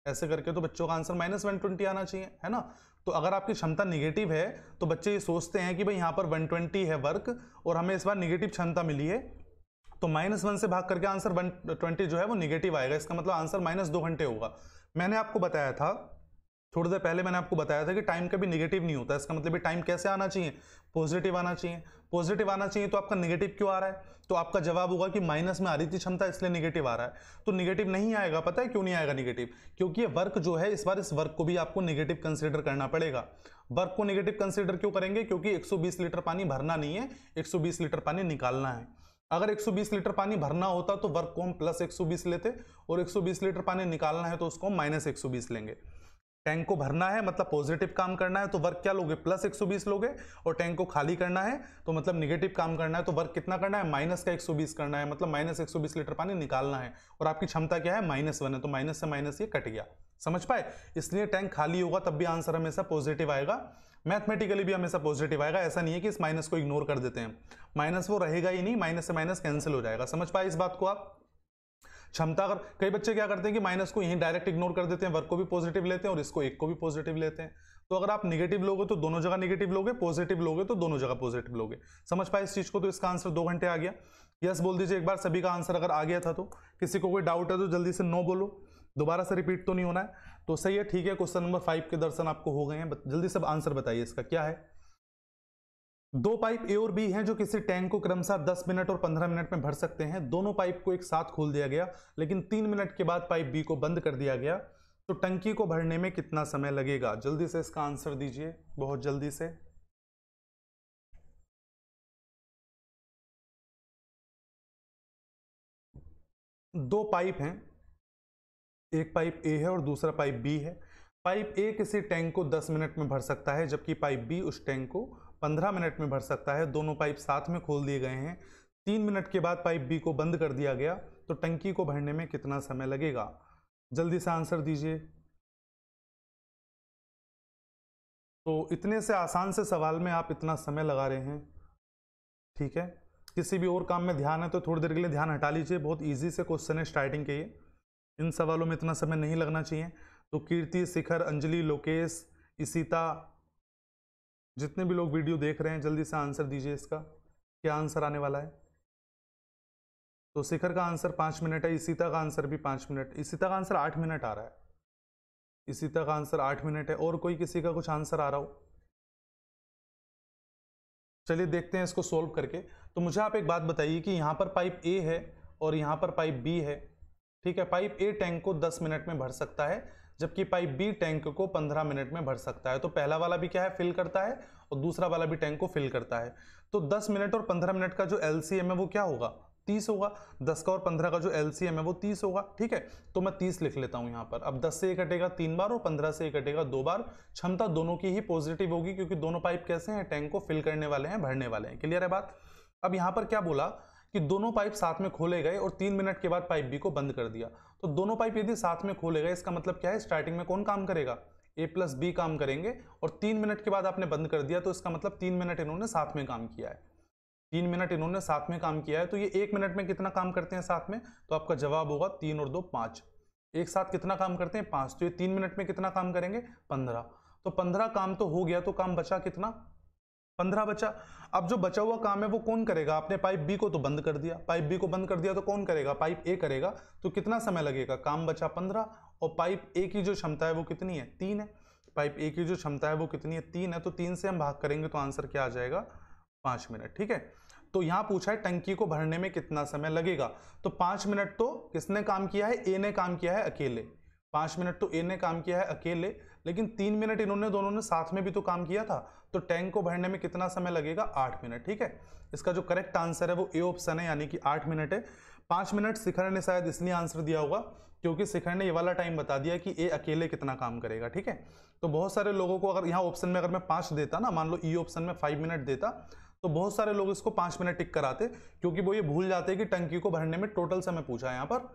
[SPEAKER 1] ऐसे करके तो बच्चों का आंसर माइनस वन ट्वेंटी आना चाहिए, है ना? तो अगर आपकी क्षमता निगेटिव है तो बच्चे ये सोचते हैं कि भाई यहाँ पर 120 है वर्क और हमें इस बार निगेटिव क्षमता मिली है तो माइनस वन से भाग करके आंसर 120 जो है वो निगेटिव आएगा। इसका मतलब आंसर माइनस दो घंटे होगा। मैंने आपको बताया था थोड़ी देर पहले मैंने आपको बताया था कि टाइम कभी निगेटिव नहीं होता। इसका मतलब टाइम कैसे आना चाहिए? पॉजिटिव आना चाहिए। पॉजिटिव आना चाहिए तो आपका निगेटिव क्यों आ रहा है? तो आपका जवाब होगा कि माइनस में आ रही थी क्षमता, इसलिए निगेटिव आ रहा है। तो निगेटिव नहीं आएगा, पता है क्यों नहीं आएगा निगेटिव क्योंकि ये वर्क जो है, इस बार इस वर्क को भी आपको निगेटिव कंसिडर करना पड़ेगा। वर्क को निगेटिव कंसिडर क्यों करेंगे? क्योंकि 120 लीटर पानी भरना नहीं है 120 लीटर पानी निकालना है। अगर 120 लीटर पानी भरना होता तो वर्क को हम प्लस 120 लेते, और 120 लीटर पानी निकालना है तो उसको हम माइनस 120 लेंगे। टैंक को भरना है मतलब पॉजिटिव काम करना है तो वर्क क्या लोगे? प्लस 120 लोगे और टैंक को खाली करना है तो मतलब निगेटिव काम करना है तो वर्क कितना करना है? माइनस का 120 करना है मतलब माइनस 120 लीटर पानी निकालना है। और आपकी क्षमता क्या है? माइनस वन है तो माइनस से माइनस ये कट गया। समझ पाए? इसलिए टैंक खाली होगा, तब भी आंसर हमेशा पॉजिटिव आएगा। मैथमेटिकली भी हमेशा पॉजिटिव आएगा। ऐसा नहीं है कि इस माइनस को इग्नोर कर देते हैं। माइनस वो रहेगा ही नहीं माइनस से माइनस कैंसिल हो जाएगा। समझ पाए इस बात को आप? क्षमता, अगर कई बच्चे क्या करते हैं कि माइनस को यहीं डायरेक्ट इग्नोर कर देते हैं वर्क को भी पॉजिटिव लेते हैं और इसको एक को भी पॉजिटिव लेते हैं। तो अगर आप निगेटिव लोगे तो दोनों जगह निगेटिव लोगे पॉजिटिव लोगे तो दोनों जगह पॉजिटिव लोगे। समझ पाए इस चीज़ को? तो इसका आंसर दो घंटे आ गया। यस बोल दीजिए एक बार, सभी का आंसर अगर आ गया था तो। किसी को कोई डाउट है तो जल्दी से नो बोलो। दोबारा से रिपीट तो नहीं होना है। तो सही है, ठीक है क्वेश्चन नंबर फाइव के दर्शन आपको हो गए हैं। जल्दी से आंसर बताइए इसका क्या है। दो पाइप ए और बी हैं जो किसी टैंक को क्रमशः 10 मिनट और 15 मिनट में भर सकते हैं। दोनों पाइप को एक साथ खोल दिया गया, लेकिन तीन मिनट के बाद पाइप बी को बंद कर दिया गया। तो टंकी को भरने में कितना समय लगेगा? जल्दी से इसका आंसर दीजिए, बहुत जल्दी से। दो पाइप हैं, एक पाइप ए है और दूसरा पाइप बी है। पाइप ए किसी टैंक को 10 मिनट में भर सकता है, जबकि पाइप बी उस टैंक को 15 मिनट में भर सकता है। दोनों पाइप साथ में खोल दिए गए हैं। तीन मिनट के बाद पाइप बी को बंद कर दिया गया तो टंकी को भरने में कितना समय लगेगा? जल्दी से आंसर दीजिए। तो इतने से आसान से सवाल में आप इतना समय लगा रहे हैं। ठीक है? किसी भी और काम में ध्यान है तो थोड़ी देर के लिए ध्यान हटा लीजिए। बहुत इजी से क्वेश्चन है स्टार्टिंग के ये। इन सवालों में इतना समय नहीं लगना चाहिए। तो कीर्ति, शिखर, अंजलि, लोकेश, इसिता जितने भी लोग वीडियो देख रहे हैं, जल्दी से आंसर दीजिए इसका। क्या आंसर आने वाला है? तो शिखर का आंसर पाँच मिनट है, इसीता का आंसर भी पाँच मिनट। इसीता का आंसर आठ मिनट आ रहा है। इसिता का आंसर आठ मिनट है, और कोई किसी का कुछ आंसर आ रहा हो? चलिए देखते हैं इसको सोल्व करके। तो मुझे आप एक बात बताइए कि यहाँ पर पाइप ए है और यहाँ पर पाइप बी है। ठीक है, पाइप ए टैंक को 10 मिनट में भर सकता है। जबकि पाइप बी टैंक को 15 मिनट में भर सकता है। तो पहला वाला भी क्या है? फिल करता है और दूसरा वाला भी टैंक को फिल करता है। तो 10 मिनट और 15 मिनट का जो एलसीएम है वो क्या होगा? तीस होगा। दस का और पंद्रह का जो एलसीएम है वो तीस होगा। ठीक है? तो मैं तीस लिख लेता हूँ यहाँ पर। अब दस से कटेगा तीन बार और पंद्रह से कटेगा दो बार। क्षमता दोनों की ही पॉजिटिव होगी क्योंकि दोनों पाइप कैसे हैं? टैंक को फिल करने वाले हैं, भरने वाले हैं। क्लियर है बात? अब यहाँ पर क्या बोला? कि दोनों पाइप साथ में खोले गए और तीन मिनट के बाद पाइप बी को बंद कर दिया। तो दोनों पाइप यदि साथ में खोले गए, इसका मतलब क्या है? स्टार्टिंग में कौन काम करेगा? ए प्लस बी काम करेंगे और तीन मिनट के बाद आपने बंद कर दिया तो इसका मतलब तीन मिनट इन्होंने साथ में काम किया है। तीन मिनट इन्होंने साथ में काम किया है तो ये एक मिनट में कितना काम करते हैं साथ में? तो आपका जवाब होगा तीन और दो पाँच। एक साथ कितना काम करते हैं? पाँच। तो ये तीन मिनट में कितना काम करेंगे? पंद्रह। तो पंद्रह काम तो हो गया तो काम बचा कितना? पंद्रह बचा। अब जो बचा हुआ काम है, वो कौन करेगा? आपने पाइप बी को तो बंद कर दिया। पाइप बी को बंद कर दिया तो कौन करेगा? पाइप ए करेगा। तो कितना समय लगेगा? काम बचा पंद्रह और पाइप ए की जो क्षमता है, वो कितनी है? तीन है। पाइप ए की जो क्षमता है, वो कितनी है? तीन है। तो तीन से हम भाग करेंगे तो आंसर क्या आ जाएगा? पाँच मिनट, ठीक है? तो यहाँ पूछा है, टंकी को भरने में कितना समय लगेगा? तो पाँच मिनट तो किसने काम किया है? ए ने काम किया है अकेले। पाँच मिनट तो ए ने काम किया है अकेले। लेकिन तीन मिनट इन्होंने, दोनों ने साथ में भी तो काम किया था। तो टैंक को भरने में कितना समय लगेगा? आठ मिनट, ठीक है? इसका जो करेक्ट आंसर है वो ए ऑप्शन है, यानी कि आठ मिनट है। पाँच मिनट शिखर ने शायद इसलिए आंसर दिया होगा, क्योंकि शिखर ने ये वाला टाइम बता दिया कि ए अकेले कितना काम करेगा, ठीक है? तो बहुत सारे लोगों को अगर यहाँ ऑप्शन में अगर मैं पाँच देता ना, मान लो ई ऑप्शन में फाइव मिनट देता तो बहुत सारे लोग इसको पाँच मिनट टिक कराते, क्योंकि वो ये भूल जाते कि टंकी को भरने में टोटल समय पूछा है यहाँ पर।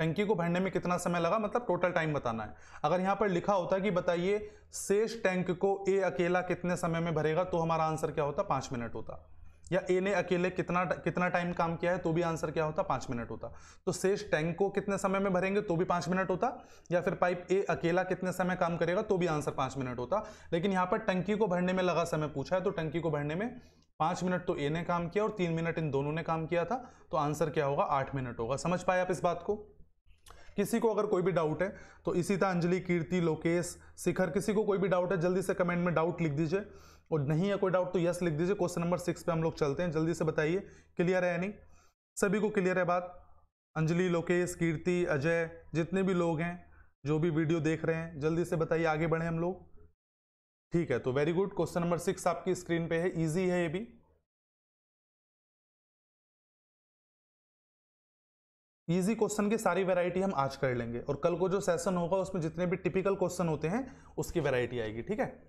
[SPEAKER 1] टंकी को भरने में कितना समय लगा? मतलब टोटल टाइम बताना है। अगर यहाँ पर लिखा होता कि बताइए, शेष टैंक को ए अकेला कितने समय में भरेगा तो हमारा आंसर क्या होता? पाँच मिनट होता। या ए ने अकेले कितना कितना टाइम काम किया है तो भी आंसर क्या होता? पाँच मिनट होता। तो शेष टैंक को कितने समय में भरेंगे तो भी पाँच मिनट होता। या फिर पाइप ए अकेला कितने समय काम करेगा तो भी आंसर पाँच मिनट होता। लेकिन यहाँ पर टंकी को भरने में लगा समय पूछा है तो टंकी को भरने में पाँच मिनट तो ए ने काम किया और तीन मिनट इन दोनों ने काम किया था तो आंसर क्या होगा? आठ मिनट होगा। समझ पाए आप इस बात को? किसी को अगर कोई भी डाउट है तो इसी तरह अंजलि, कीर्ति, लोकेश, शिखर, किसी को कोई भी डाउट है, जल्दी से कमेंट में डाउट लिख दीजिए। और नहीं है कोई डाउट तो यस लिख दीजिए। क्वेश्चन नंबर सिक्स पे हम लोग चलते हैं। जल्दी से बताइए क्लियर है नहीं? सभी को क्लियर है बात? अंजलि, लोकेश, कीर्ति, अजय, जितने भी लोग हैं, जो भी वीडियो देख रहे हैं, जल्दी से बताइए, आगे बढ़े हम लोग। ठीक है तो very good question number six आपकी स्क्रीन पे है। इजी है ये भी। इजी क्वेश्चन की सारी वैरायटी हम आज कर लेंगे। और कल को जो सेशन होगा, उसमें जितने भी टिपिकल क्वेश्चन होते हैं, उसकी वैरायटी आएगी, ठीक है?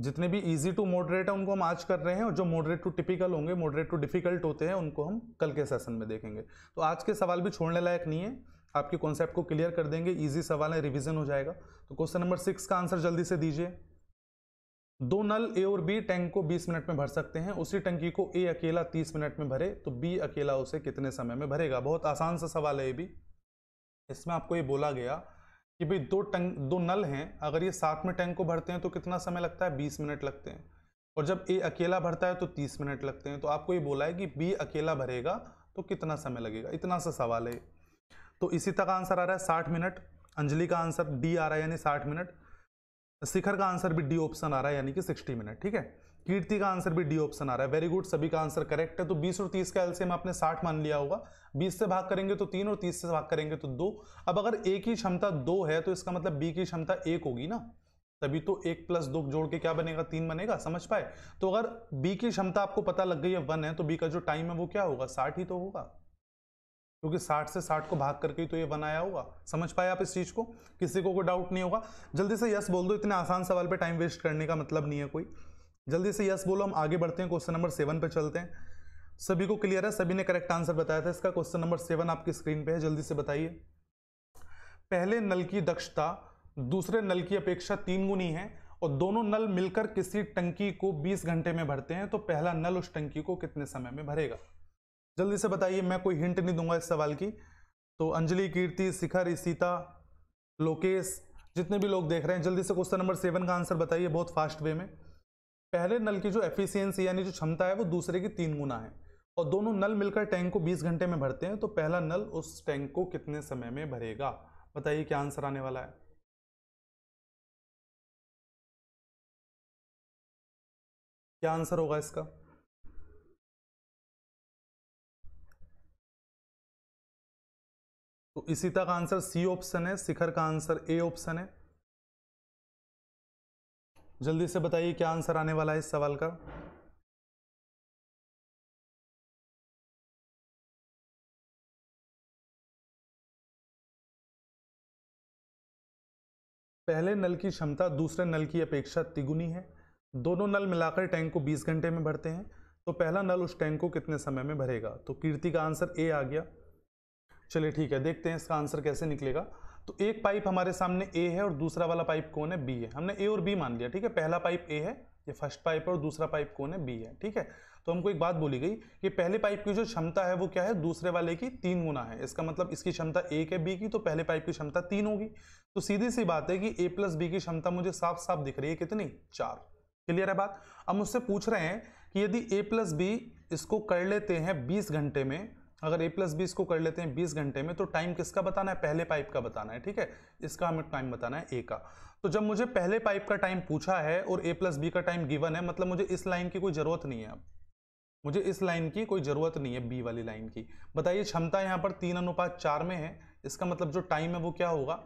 [SPEAKER 1] जितने भी इजी टू मॉडरेट है, उनको हम आज कर रहे हैं, और जो मॉडरेट टू टिपिकल होंगे मॉडरेट टू डिफ़िकल्ट होते हैं, उनको हम कल के सेशन में देखेंगे। तो आज के सवाल भी छोड़ने लायक नहीं है। आपके कॉन्सेप्ट को क्लियर कर देंगे ईजी सवाल है रिविजन हो जाएगा। तो क्वेश्चन नंबर सिक्स का आंसर जल्दी से दीजिए। दो नल ए और बी टैंक को 20 मिनट में भर सकते हैं। उसी टंकी को ए अकेला 30 मिनट में भरे तो बी अकेला उसे कितने समय में भरेगा? बहुत आसान सा सवाल है ये भी। इसमें आपको ये बोला गया कि भाई दो टंक, दो नल हैं, अगर ये साथ में टैंक को भरते हैं तो कितना समय लगता है? बीस मिनट लगते हैं। और जब ए अकेला भरता है तो तीस मिनट लगते हैं। तो आपको ये बोला है कि बी अकेला भरेगा तो कितना समय लगेगा? इतना सा सवाल है तो इसी तक आंसर आ रहा है साठ मिनट। अंजलि का आंसर डी आ रहा है, यानी साठ मिनट। शिखर का आंसर भी डी ऑप्शन आ रहा है, यानी कि सिक्सटी मिनट, ठीक है? कीर्ति का आंसर भी डी ऑप्शन आ रहा है। वेरी गुड सभी का आंसर करेक्ट है। तो 20 और 30 का एलसीएम आपने 60 मान लिया होगा। 20 से भाग करेंगे तो तीन और 30 से भाग करेंगे तो दो। अब अगर ए की क्षमता दो है तो इसका मतलब बी की क्षमता एक होगी ना? तभी तो एक प्लस दो जोड़ के क्या बनेगा? तीन बनेगा, समझ पाए? तो अगर बी की क्षमता आपको पता लग गई है वन है तो बी का जो टाइम है, वो क्या होगा? साठ ही तो होगा। क्योंकि साठ से साठ को भाग करके ही तो ये बनाया होगा। समझ पाए आप इस चीज़ को? किसी को कोई डाउट नहीं होगा। जल्दी से यस बोल दो, इतने आसान सवाल पे टाइम वेस्ट करने का मतलब नहीं है कोई। जल्दी से यस बोलो, हम आगे बढ़ते हैं क्वेश्चन नंबर सेवन पे चलते हैं। सभी को क्लियर है? सभी ने करेक्ट आंसर बताया था इसका। क्वेश्चन नंबर सेवन आपकी स्क्रीन पे है, जल्दी से बताइए। पहले नल की दक्षता, दूसरे नल की अपेक्षा तीन गुनी है और दोनों नल मिलकर किसी टंकी को 20 घंटे में भरते हैं तो पहला नल उस टंकी को कितने समय में भरेगा? जल्दी से बताइए, मैं कोई हिंट नहीं दूँगा इस सवाल की। तो अंजलि, कीर्ति, शिखर, सीता, लोकेश, जितने भी लोग देख रहे हैं, जल्दी से क्वेश्चन नंबर सेवन का आंसर बताइए बहुत फास्ट वे में। पहले नल की जो एफिशिएंसी यानी जो क्षमता है, वो दूसरे की तीन गुना है और दोनों नल मिलकर टैंक को 20 घंटे में भरते हैं तो पहला नल उस टैंक को कितने समय में भरेगा? बताइए क्या आंसर आने वाला है? क्या आंसर होगा इसका? तो इसी तक आंसर सी ऑप्शन है, शिखर का आंसर ए ऑप्शन है। जल्दी से बताइए क्या आंसर आने वाला है इस सवाल का। पहले नल की क्षमता, दूसरे नल की अपेक्षा तिगुनी है। दोनों नल मिलाकर टैंक को 20 घंटे में भरते हैं। तो पहला नल उस टैंक को कितने समय में भरेगा? तो कीर्ति का आंसर ए आ गया। चलिए ठीक है, देखते हैं इसका आंसर कैसे निकलेगा। तो एक पाइप हमारे सामने ए है और दूसरा वाला पाइप कौन है? बी है। हमने ए और बी मान लिया, ठीक है? पहला पाइप ए है, ये फ़र्स्ट पाइप है और दूसरा पाइप कौन है? बी है, ठीक है? तो हमको एक बात बोली गई कि पहले पाइप की जो क्षमता है वो क्या है? दूसरे वाले की तीन गुना है। इसका मतलब इसकी क्षमता एक है बी की तो पहले पाइप की क्षमता तीन होगी। तो सीधी सी बात है कि ए प्लस बी की क्षमता मुझे साफ़ साफ़ दिख रही है। कितनी? चार। क्लियर है बात? अब मुझसे पूछ रहे हैं कि यदि ए प्लस बी इसको कर लेते हैं बीस घंटे में अगर ए प्लस बी इसको कर लेते हैं बीस घंटे में तो टाइम किसका बताना है? पहले पाइप का बताना है, ठीक है? इसका हमें टाइम बताना है ए का। तो जब मुझे पहले पाइप का टाइम पूछा है और ए प्लस बी का टाइम गिवन है मतलब मुझे इस लाइन की कोई ज़रूरत नहीं है अब। मुझे इस लाइन की कोई ज़रूरत नहीं है बी वाली लाइन की। बताइए, क्षमता यहाँ पर तीन अनुपात चार में है। इसका मतलब जो टाइम है वो क्या होगा?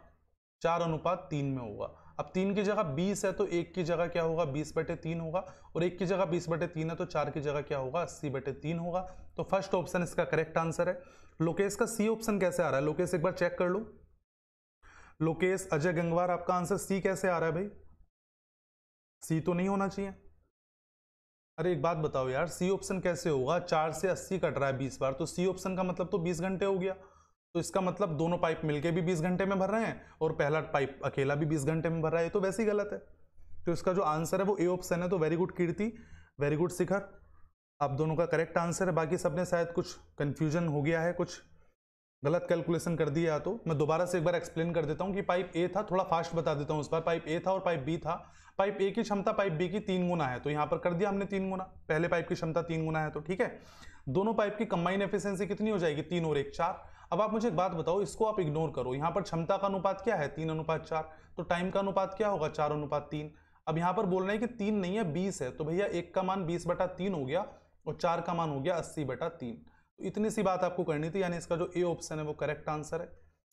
[SPEAKER 1] चार अनुपात तीन में होगा। अब तीन की जगह बीस है तो एक की जगह क्या होगा? बीस बटे तीन होगा। और एक की जगह बीस बटे तीन है तो चार की जगह क्या होगा? अस्सी बटे तीन होगा। तो फ़र्स्ट ऑप्शन इसका करेक्ट आंसर है। लोकेश का सी ऑप्शन कैसे आ रहा है? लोकेश, एक बार चेक कर लो। लोकेश, अजय गंगवार, आपका आंसर सी कैसे आ रहा है भाई? सी तो नहीं होना चाहिए। अरे एक बात बताओ यार, सी ऑप्शन कैसे होगा? चार से अस्सी कट रहा है बीस बार तो सी ऑप्शन का मतलब तो बीस घंटे हो गया। तो इसका मतलब दोनों पाइप मिलके भी 20 घंटे में भर रहे हैं और पहला पाइप अकेला भी 20 घंटे में भर रहा है। तो वैसे ही गलत है। तो इसका जो आंसर है वो ए ऑप्शन है तो very good Kirti very good Shikhar. आप दोनों का करेक्ट आंसर है। बाकी सबने शायद कुछ कंफ्यूजन हो गया है, कुछ गलत कैलकुलेशन कर दिया तो। मैं दोबारा से एक बार एक्सप्लेन कर देता हूँ कि पाइप ए था, थोड़ा फास्ट बता देता हूँ उस बार। पाइप ए था और पाइप बी था। पाइप ए की क्षमता पाइप बी की तीन गुना है तो यहाँ पर कर दिया हमने तीन गुना। पहले पाइप की क्षमता तीन गुना है तो ठीक है। दोनों पाइप की कंबाइन एफिशिएंसी कितनी हो जाएगी? तीन और एक, चार। अब आप मुझे एक बात बताओ, इसको आप इग्नोर करो। यहाँ पर क्षमता का अनुपात क्या है? तीन अनुपात चार। तो टाइम का अनुपात क्या होगा? चार अनुपात तीन। अब यहाँ पर बोल रहे हैं कि तीन नहीं है, बीस है। तो भैया एक का मान बीस बटा तीन हो गया और चार का मान हो गया अस्सी बटा तीन। तो इतनी सी बात आपको करनी थी, यानी इसका जो ए ऑप्शन है वो करेक्ट आंसर है।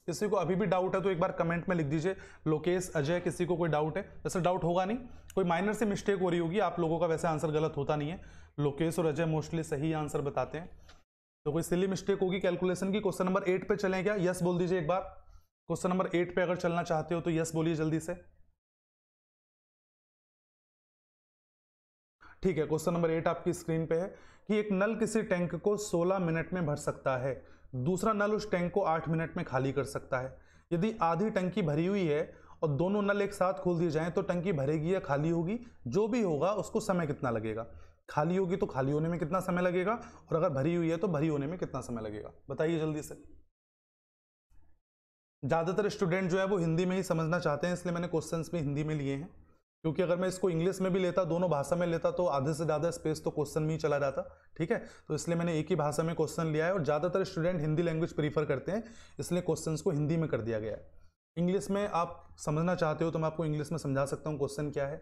[SPEAKER 1] किसी को अभी भी डाउट है तो एक बार कमेंट में लिख दीजिए। लोकेश, अजय, किसी को कोई डाउट है? वैसे डाउट होगा नहीं। कोई माइनर से मिस्टेक हो रही होगी, आप लोगों का वैसे आंसर गलत होता नहीं है। लोकेश और अजय मोस्टली सही आंसर बताते हैं। तो कोई सिली मिस्टेक होगी कैलकुलेशन की? क्वेश्चन नंबर एट पे चलें क्या? यस बोल दीजिए एक बार। क्वेश्चन नंबर एट पे अगर चलना चाहते हो तो यस बोलिए जल्दी से। ठीक है क्वेश्चन नंबर एट आपकी स्क्रीन पे है कि एक नल किसी टैंक को 16 मिनट में भर सकता है। दूसरा नल उस टैंक को 8 मिनट में खाली कर सकता है। यदि आधी टंकी भरी हुई है और दोनों नल एक साथ खोल दिए जाएँ तो टंकी भरेगी या खाली होगी? जो भी होगा, उसको समय कितना लगेगा? खाली होगी तो खाली होने में कितना समय लगेगा? और अगर भरी हुई है तो भरी होने में कितना समय लगेगा? बताइए जल्दी से। ज़्यादातर स्टूडेंट जो है वो हिंदी में ही समझना चाहते हैं, इसलिए मैंने क्वेश्चंस भी हिंदी में लिए हैं। क्योंकि अगर मैं इसको इंग्लिश में भी लेता, दोनों भाषा में लेता तो आधे से ज़्यादा स्पेस तो क्वेश्चन में ही चला जाता, ठीक है? तो इसलिए मैंने एक ही भाषा में क्वेश्चन लिया है और ज़्यादातर स्टूडेंट हिंदी लैंग्वेज प्रीफर करते हैं, इसलिए क्वेश्चन को हिंदी में कर दिया गया है। इंग्लिश में आप समझना चाहते हो तो मैं आपको इंग्लिश में समझा सकता हूँ क्वेश्चन क्या है?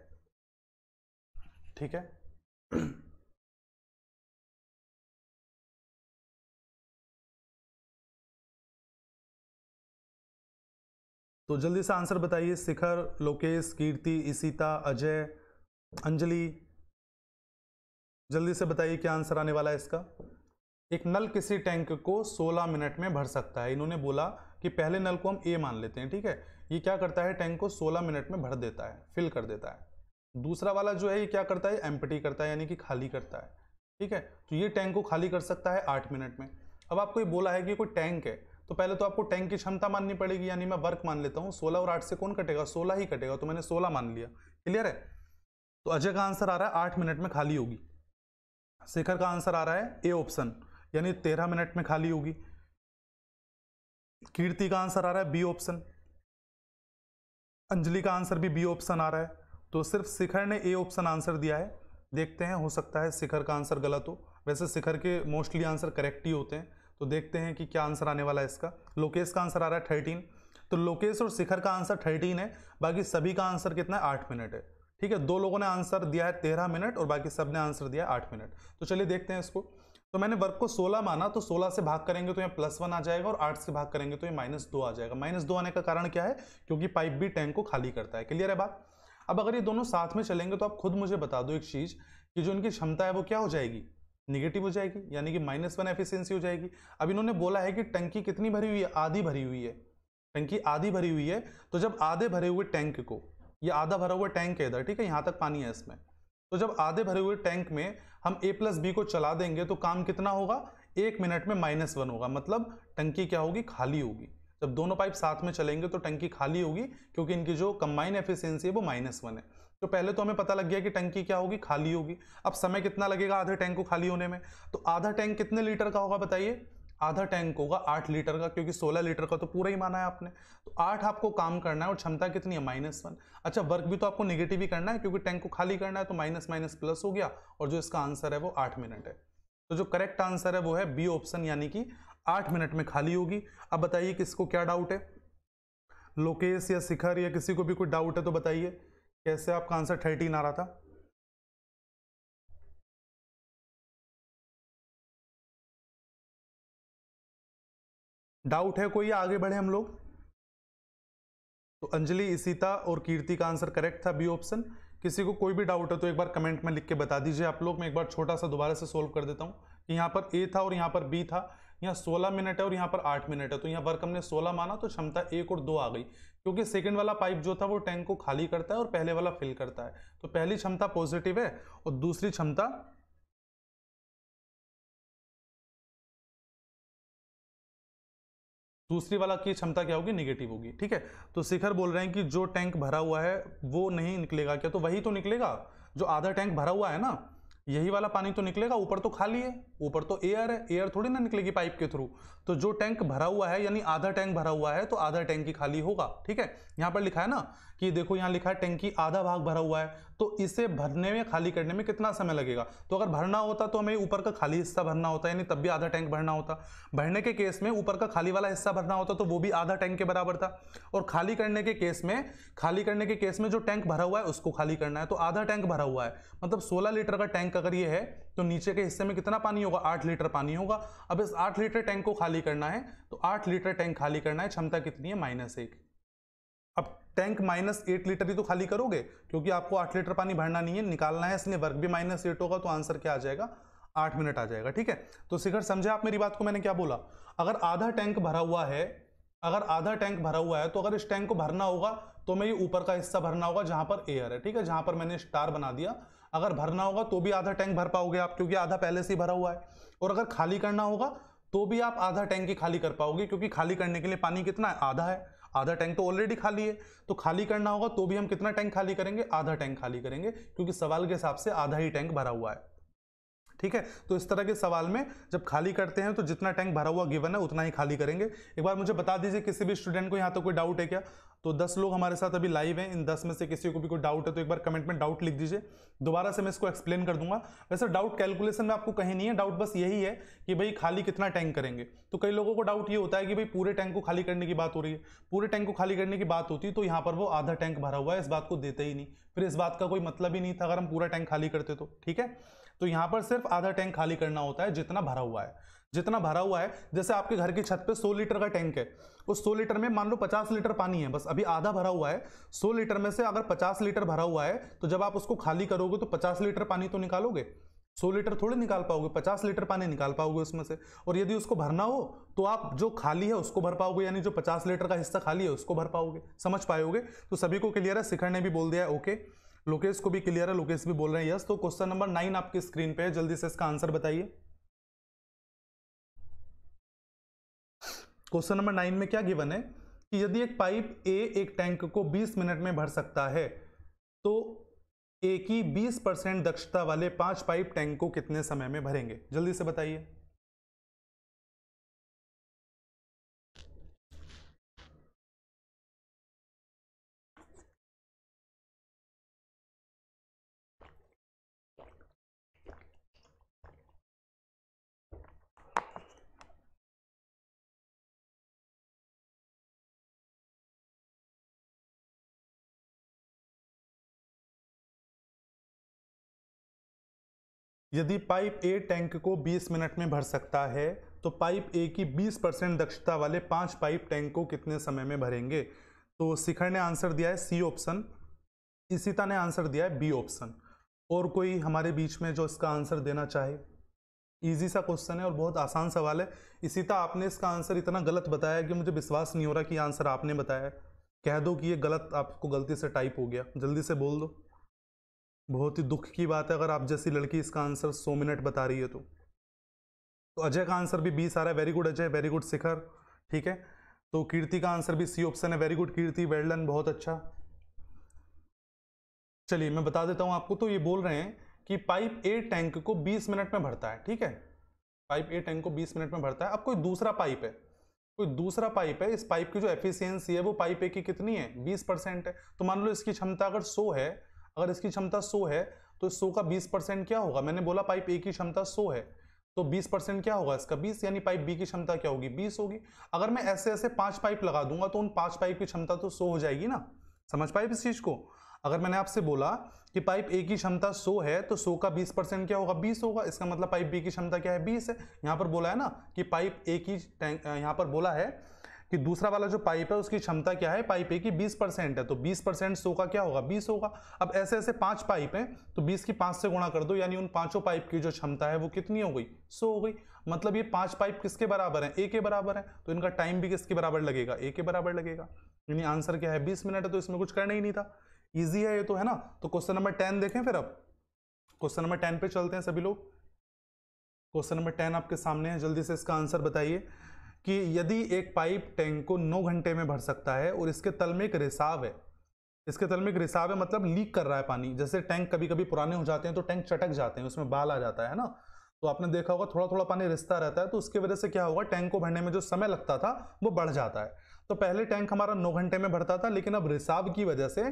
[SPEAKER 1] ठीक है? तो जल्दी से आंसर बताइए। शिखर, लोकेश, कीर्ति इशिता अजय, अंजलि। जल्दी से बताइए क्या आंसर आने वाला है इसका? एक नल किसी टैंक को 16 मिनट में भर सकता है। इन्होंने बोला कि पहले नल को हम ए मान लेते हैं, ठीक है? ये क्या करता है? टैंक को 16 मिनट में भर देता है, फिल कर देता है। दूसरा वाला जो है, ये क्या करता है? एम्पटी करता है, यानी कि खाली करता है। ठीक है? तो ये टैंक को खाली कर सकता है आठ मिनट में। अब आपको ये बोला है कि कोई टैंक है तो पहले तो आपको टैंक की क्षमता माननी पड़ेगी, यानी मैं वर्क मान लेता हूँ। सोलह और आठ से कौन कटेगा? सोलह ही कटेगा तो मैंने सोलह मान लिया। क्लियर है? तो अजय का आंसर आ रहा है आठ मिनट में खाली होगी। शेखर का आंसर आ रहा है ए ऑप्शन यानी तेरह मिनट में खाली होगी। कीर्ति का आंसर आ रहा है बी ऑप्शन अंजलि का आंसर भी बी ऑप्शन आ रहा है। तो सिर्फ़ शिखर ने ए ऑप्शन आंसर दिया है। देखते हैं, हो सकता है शिखर का आंसर गलत हो। वैसे शिखर के मोस्टली आंसर करेक्ट ही होते हैं। तो देखते हैं कि क्या आंसर आने वाला है इसका। लोकेश का आंसर आ रहा है थर्टीन तो लोकेश और शिखर का आंसर थर्टीन है। बाकी सभी का आंसर कितना है? आठ मिनट है। ठीक है, दो लोगों ने आंसर दिया है तेरह मिनट और बाकी सबने आंसर दिया है आठ मिनट तो चलिए देखते हैं इसको। तो मैंने वर्क को 16 माना तो 16 से भाग करेंगे तो यहाँ प्लस वन आ जाएगा और आठ से भाग करेंगे तो ये माइनस दो आ जाएगा। माइनस दो आने का कारण क्या है? क्योंकि पाइप भी टैंक को खाली करता है। क्लियर है बात? अब अगर ये दोनों साथ में चलेंगे तो आप खुद मुझे बता दो एक चीज़ कि जो इनकी क्षमता है वो क्या हो जाएगी? निगेटिव हो जाएगी, यानी कि माइनस वन एफिशिएंसी हो जाएगी। अब इन्होंने बोला है कि टंकी कितनी भरी हुई है? आधी भरी हुई है। टंकी आधी भरी हुई है तो जब आधे भरे हुए टैंक को, ये आधा भरा हुआ टैंक है इधर, ठीक है? यहाँ तक पानी है इसमें। तो जब आधे भरे हुए टैंक में हम ए प्लस बी को चला देंगे तो काम कितना होगा? एक मिनट में माइनस वन होगा मतलब टंकी क्या होगी? खाली होगी। जब दोनों पाइप साथ में चलेंगे तो टंकी खाली होगी, क्योंकि इनकी जो कंबाइन एफिशिएंसी है वो माइनस वन है। तो पहले तो हमें पता लग गया कि टंकी क्या होगी, खाली होगी। अब समय कितना लगेगा आधे टैंक को खाली होने में? तो आधा टैंक कितने लीटर का होगा बताइए? आधा टैंक होगा आठ लीटर का, क्योंकि सोलह लीटर का तो पूरा ही माना है आपने। तो आठ आपको काम करना है और क्षमता कितनी है? माइनस वन अच्छा वर्क भी तो आपको निगेटिव ही करना है, क्योंकि टैंक को खाली करना है तो माइनस माइनस प्लस हो गया, और जो इसका आंसर है वो आठ मिनट है। तो जो करेक्ट आंसर है वो है बी ऑप्शन यानी कि आठ मिनट में खाली होगी। अब बताइए किसको क्या डाउट है? लोकेश या शिखर या किसी को भी कोई डाउट है तो बताइए। कैसे आपका आंसर थर्टीन आ रहा था? डाउट है कोई? आगे बढ़े हम लोग। तो अंजलि, इसीता और कीर्ति का आंसर करेक्ट था बी ऑप्शन किसी को कोई भी डाउट है तो एक बार कमेंट में लिख के बता दीजिए आप लोग। मैं एक बार छोटा सा दोबारा से सोल्व कर देता हूँ कि यहाँ पर ए था और यहाँ पर बी था। यहाँ 16 मिनट है और यहाँ पर 8 मिनट है। तो यहाँ वर्क हमने 16 माना तो क्षमता एक और दो आ गई। क्योंकि सेकंड वाला पाइप जो था वो टैंक को खाली करता है और पहले वाला फिल करता है। तो पहली क्षमता पॉजिटिव है और दूसरी क्षमता दूसरी वाला की क्षमता क्या होगी? निगेटिव होगी, ठीक है? तो शिखर बोल रहे हैं कि जो टैंक भरा हुआ है, वो नहीं निकलेगा क्या? तो वही तो निकलेगा? जो आधा टैंक भरा हुआ है ना यही वाला पानी तो निकलेगा, ऊपर तो खाली है। ऊपर तो एयर है एयर थोड़ी ना निकलेगी पाइप के थ्रू तो जो टैंक भरा हुआ है, यानी आधा टैंक भरा हुआ है तो आधा टैंक ही खाली होगा, ठीक है? यहाँ पर लिखा है ना कि देखो यहाँ लिखा है, टैंकी आधा भाग भरा हुआ है तो इसे भरने में, खाली करने में कितना समय लगेगा? तो अगर भरना होता तो हमें ऊपर का खाली हिस्सा भरना होता, यानी तब भी आधा टैंक भरना होता। भरने के केस में ऊपर का खाली वाला हिस्सा भरना होता तो वो भी आधा टैंक के बराबर था। और खाली करने के केस में, खाली करने के केस में जो टैंक भरा हुआ है, उसको खाली करना है तो आधा टैंक भरा हुआ है। मतलब सोलह लीटर का टैंक अगर ये है तो नीचे के हिस्से में कितना पानी होगा? आठ लीटर पानी होगा। अब इस आठ लीटर टैंक को खाली करना है तो आठ लीटर टैंक खाली करना है, क्षमता कितनी है? माइनस एक। टैंक माइनस एट लीटर ही तो खाली करोगे, क्योंकि आपको आठ लीटर पानी भरना नहीं है, निकालना है, इसलिए वर्क भी माइनस एट होगा तो आंसर क्या आ जाएगा? आठ मिनट आ जाएगा, ठीक है? तो शिखर, समझे आप मेरी बात को? मैंने क्या बोला? अगर आधा टैंक भरा हुआ है, अगर आधा टैंक भरा हुआ है तो अगर इस टैंक को भरना होगा तो मैं ये ऊपर का हिस्सा भरना होगा, जहाँ पर एयर है, ठीक है? जहाँ पर मैंने स्टार बना दिया। अगर भरना होगा तो भी आधा टैंक भर पाओगे आप, क्योंकि आधा पहले से ही भरा हुआ है। और अगर खाली करना होगा तो भी आप आधा टैंक ही खाली कर पाओगे, क्योंकि खाली करने के लिए पानी कितना है? आधा है। आधा टैंक तो ऑलरेडी खाली है तो खाली करना होगा तो भी हम कितना टैंक खाली करेंगे? आधा टैंक खाली करेंगे, क्योंकि सवाल के हिसाब से आधा ही टैंक भरा हुआ है। ठीक है? तो इस तरह के सवाल में जब खाली करते हैं तो जितना टैंक भरा हुआ गिवन है, उतना ही खाली करेंगे। एक बार मुझे बता दीजिए, किसी भी स्टूडेंट को यहाँ तो कोई डाउट है क्या? तो 10 लोग हमारे साथ अभी लाइव हैं, इन 10 में से किसी को भी कोई डाउट है तो एक बार कमेंट में डाउट लिख दीजिए। दोबारा से मैं इसको एक्सप्लेन कर दूँगा। वैसे डाउट कैलकुलेशन में आपको कहीं नहीं है डाउट बस यही है कि भाई खाली कितना टैंक करेंगे। तो कई लोगों को डाउट ये होता है कि भाई पूरे टैंक को खाली करने की बात हो रही है। पूरे टैंक को खाली करने की बात होती तो यहाँ पर वो आधा टैंक भरा हुआ है, इस बात को देते ही नहीं। फिर इस बात का कोई मतलब ही नहीं था, अगर हम पूरा टैंक खाली करते तो ठीक है? तो यहाँ पर सिर्फ़ आधा टैंक खाली करना होता है, जितना भरा हुआ है। जितना भरा हुआ है, जैसे आपके घर की छत पे 100 लीटर का टैंक है, उस 100 लीटर में मान लो 50 लीटर पानी है, बस अभी आधा भरा हुआ है 100 लीटर में से अगर 50 लीटर भरा हुआ है तो जब आप उसको खाली करोगे तो 50 लीटर पानी तो निकालोगे। 100 लीटर थोड़े निकाल पाओगे 50 लीटर पानी निकाल पाओगे उसमें से। और यदि उसको भरना हो तो आप जो खाली है, उसको भर पाओगे, यानी जो 50 लीटर का हिस्सा खाली है, उसको भर पाओगे। समझ पाओगे तो सभी को क्लियर है, शिखर ने भी बोल दिया है ओके लोकेश को भी क्लियर है, लोकेश भी बोल रहे हैं यस तो क्वेश्चन नंबर नाइन आपकी स्क्रीन पे है, जल्दी से इसका आंसर बताइए। क्वेश्चन नंबर नाइन में क्या गिवन है? कि यदि एक पाइप ए एक टैंक को 20 मिनट में भर सकता है तो ए की 20 परसेंट दक्षता वाले पाँच पाइप टैंक को कितने समय में भरेंगे? जल्दी से बताइए। यदि पाइप ए टैंक को 20 मिनट में भर सकता है तो पाइप ए की 20 परसेंट दक्षता वाले पाँच पाइप टैंक को कितने समय में भरेंगे? तो शिखर ने आंसर दिया है सी ऑप्शन, इसीता ने आंसर दिया है बी ऑप्शन। और कोई हमारे बीच में जो इसका आंसर देना चाहे? इजी सा क्वेश्चन है और बहुत आसान सवाल है। इसीता, आपने इसका आंसर इतना गलत बताया कि मुझे विश्वास नहीं हो रहा कि आंसर आपने बताया कह दो कि ये गलत, आपको गलती से टाइप हो गया। जल्दी से बोल दो। बहुत ही दुख की बात है अगर आप जैसी लड़की इसका आंसर सौ मिनट बता रही है तो। तो अजय का आंसर भी बीस आ रहा है very good Ajay very good Shikhar, ठीक है? तो कीर्ति का आंसर भी सी ऑप्शन है very good Kirti well done बहुत अच्छा। चलिए, मैं बता देता हूँ आपको तो ये बोल रहे हैं कि पाइप ए टैंक को 20 मिनट में भरता है, ठीक है? पाइप ए टैंक को 20 मिनट में भरता है। अब कोई दूसरा पाइप है, कोई दूसरा पाइप है, इस पाइप की जो एफिशिएंसी है वो पाइप ए की कितनी है? 20 परसेंट है। तो मान लो इसकी क्षमता अगर 100 है अगर इसकी क्षमता 100 है तो सौ का 20 परसेंट क्या होगा? मैंने बोला पाइप ए की क्षमता 100 है तो 20 परसेंट क्या होगा इसका? 20 यानी पाइप बी की क्षमता क्या होगी? 20 होगी। अगर मैं ऐसे ऐसे पाँच पाइप लगा दूँगा तो उन पाँच पाइप की क्षमता तो 100 हो जाएगी ना? समझ पाए इस चीज़ को? अगर मैंने आपसे बोला कि पाइप ए की क्षमता 100 है तो 100 का 20 परसेंट क्या होगा? 20 होगा। इसका मतलब पाइप बी की क्षमता क्या है? 20 है। यहाँ पर बोला है ना कि पाइप ए की यहाँ पर बोला है कि दूसरा वाला जो पाइप है, उसकी क्षमता क्या है? पाइप ए की 20 परसेंट है तो 20 परसेंट सो का क्या होगा? 20 होगा। अब ऐसे ऐसे पाँच पाइप हैं तो 20 की पाँच से गुणा कर दो, यानी उन पाँचों पाइप की जो क्षमता है, वो कितनी हो गई? सो हो गई। मतलब ये पाँच पाइप किसके बराबर है? ए के बराबर है। तो इनका टाइम भी किसके बराबर लगेगा? ए के बराबर लगेगा। यानी आंसर क्या है? बीस मिनट है तो इसमें कुछ करना ही नहीं था। ईजी है ये तो है ना? तो क्वेश्चन नंबर टेन देखें फिर अब। क्वेश्चन नंबर टेन पे चलते हैं सभी लोग। क्वेश्चन नंबर टेन आपके सामने है, जल्दी से इसका आंसर बताइए। कि यदि एक पाइप टैंक को नौ घंटे में भर सकता है और इसके तल में एक रिसाव है, इसके तल में एक रिसाव है मतलब लीक कर रहा है पानी। जैसे टैंक कभी कभी पुराने हो जाते हैं तो टैंक चटक जाते हैं, उसमें बाल आ जाता है ना? तो आपने देखा होगा थोड़ा थोड़ा पानी रिसता रहता है तो उसकी वजह से क्या होगा, टैंक को भरने में जो समय लगता था, वो बढ़ जाता है। तो पहले टैंक हमारा नौ घंटे में भरता था, लेकिन अब रिसाव की वजह से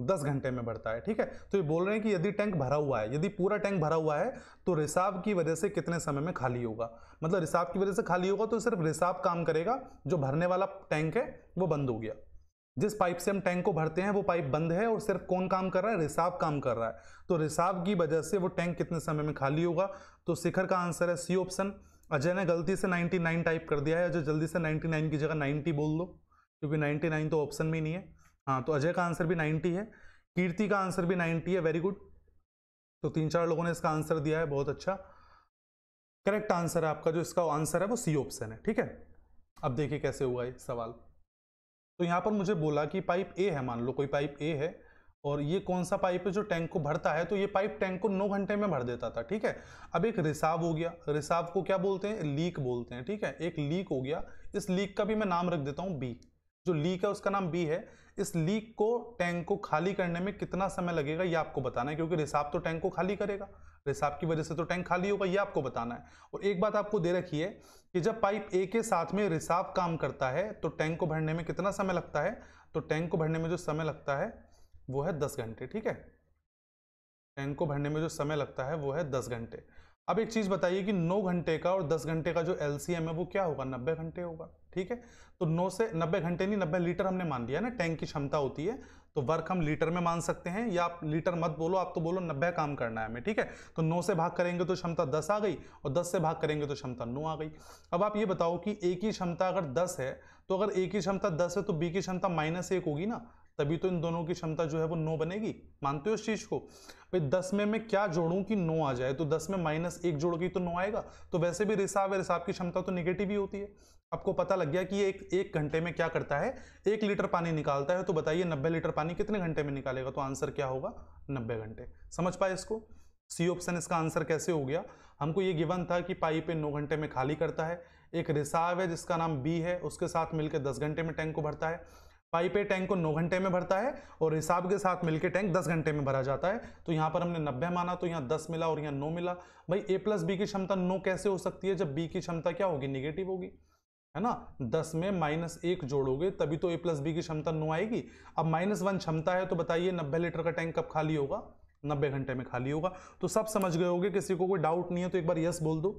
[SPEAKER 1] दस घंटे में बढ़ता है, ठीक है? तो ये बोल रहे हैं कि यदि टैंक भरा हुआ है, यदि पूरा टैंक भरा हुआ है तो रिसाव की वजह से कितने समय में खाली होगा? मतलब रिसाव की वजह से खाली होगा तो सिर्फ़ रिसाव काम करेगा, जो भरने वाला टैंक है, वो बंद हो गया। जिस पाइप से हम टैंक को भरते हैं, वो पाइप बंद है और सिर्फ़ कौन काम कर रहा है? रिसाव काम कर रहा है। तो रिसाव की वजह से वो टैंक कितने समय में खाली होगा? तो शिखर का आंसर है सी ऑप्शन अजय ने गलती से 99 टाइप कर दिया है। अजय, जल्दी से 99 की जगह 90 बोल दो, क्योंकि 99 तो ऑप्शन में ही नहीं है। हाँ तो अजय का आंसर भी 90 है, कीर्ति का आंसर भी 90 है वेरी गुड तो तीन चार लोगों ने इसका आंसर दिया है, बहुत अच्छा। करेक्ट आंसर है आपका, जो इसका आंसर है वो सी ऑप्शन है, ठीक है? अब देखिए कैसे हुआ ये सवाल। तो यहाँ पर मुझे बोला कि पाइप ए है, मान लो, कोई पाइप ए है और ये कौन सा पाइप है जो टैंक को भरता है? तो ये पाइप टैंक को नौ घंटे में भर देता था, ठीक है? अब एक रिसाव हो गया। रिसाव को क्या बोलते हैं? लीक बोलते हैं, ठीक है? एक लीक हो गया। इस लीक का भी मैं नाम रख देता हूँ बी जो लीक है उसका नाम बी है। इस लीक को टैंक को खाली करने में कितना समय लगेगा ये आपको बताना है, क्योंकि रिसाव तो टैंक को खाली करेगा। रिसाव की वजह से तो टैंक खाली होगा, ये आपको बताना है। और एक बात आपको दे रखी है कि जब पाइप ए के साथ में रिसाव काम करता है तो टैंक को भरने में कितना समय लगता है? तो टैंक को भरने में जो समय लगता है वो है दस घंटे, ठीक है? टैंक को भरने में जो समय लगता है वो है दस घंटे। अब एक चीज़ बताइए कि नौ घंटे का और दस घंटे का जो एलसीएम है वो क्या होगा? नब्बे घंटे होगा, ठीक है? तो नौ से, नब्बे घंटे नहीं, नब्बे लीटर हमने मान लिया ना टैंक की क्षमता होती है तो वर्क हम लीटर में मान सकते हैं, या आप लीटर मत बोलो, आप तो बोलो नब्बे काम करना है हमें, ठीक है? तो नौ से भाग करेंगे तो क्षमता दस आ गई, और दस से भाग करेंगे तो क्षमता नौ आ गई। अब आप ये बताओ कि ए की क्षमता अगर दस है तो अगर ए की क्षमता दस है तो बी की क्षमता माइनस एक होगी ना? तभी तो इन दोनों की क्षमता जो है वो नौ बनेगी। मानते हो इस चीज़ को? भाई, दस में मैं क्या जोड़ूं कि नौ आ जाए? तो दस में माइनस एक जोड़ोगी तो नौ आएगा। तो वैसे भी रिसाव है, रिसाव की क्षमता तो निगेटिव ही होती है। आपको पता लग गया कि ये एक एक घंटे में क्या करता है? एक लीटर पानी निकालता है तो बताइए नब्बे लीटर पानी कितने घंटे में निकालेगा? तो आंसर क्या होगा? नब्बे घंटे। समझ पाए इसको? सी ऑप्शन इसका आंसर कैसे हो गया? हमको ये गिवन था कि पाइप नौ घंटे में खाली करता है। एक रिसाव है जिसका नाम बी है, उसके साथ मिलकर दस घंटे में टैंक को भरता है। पाइप टैंक को नौ घंटे में भरता है और हिसाब के साथ मिलकर टैंक दस घंटे में भरा जाता है। तो यहाँ पर हमने नब्बे माना तो यहाँ दस मिला और यहाँ नौ मिला। भाई, ए प्लस बी की क्षमता नौ कैसे हो सकती है? जब बी की क्षमता क्या होगी? निगेटिव होगी, है ना? दस में माइनस एक जोड़ोगे, तभी तो ए प्लस बी की क्षमता नौ आएगी। अब माइनस वन क्षमता है तो बताइए नब्बे लीटर का टैंक कब खाली होगा? नब्बे घंटे में खाली होगा। तो सब समझ गए होगे, किसी को कोई डाउट नहीं है तो एक बार यस बोल दो।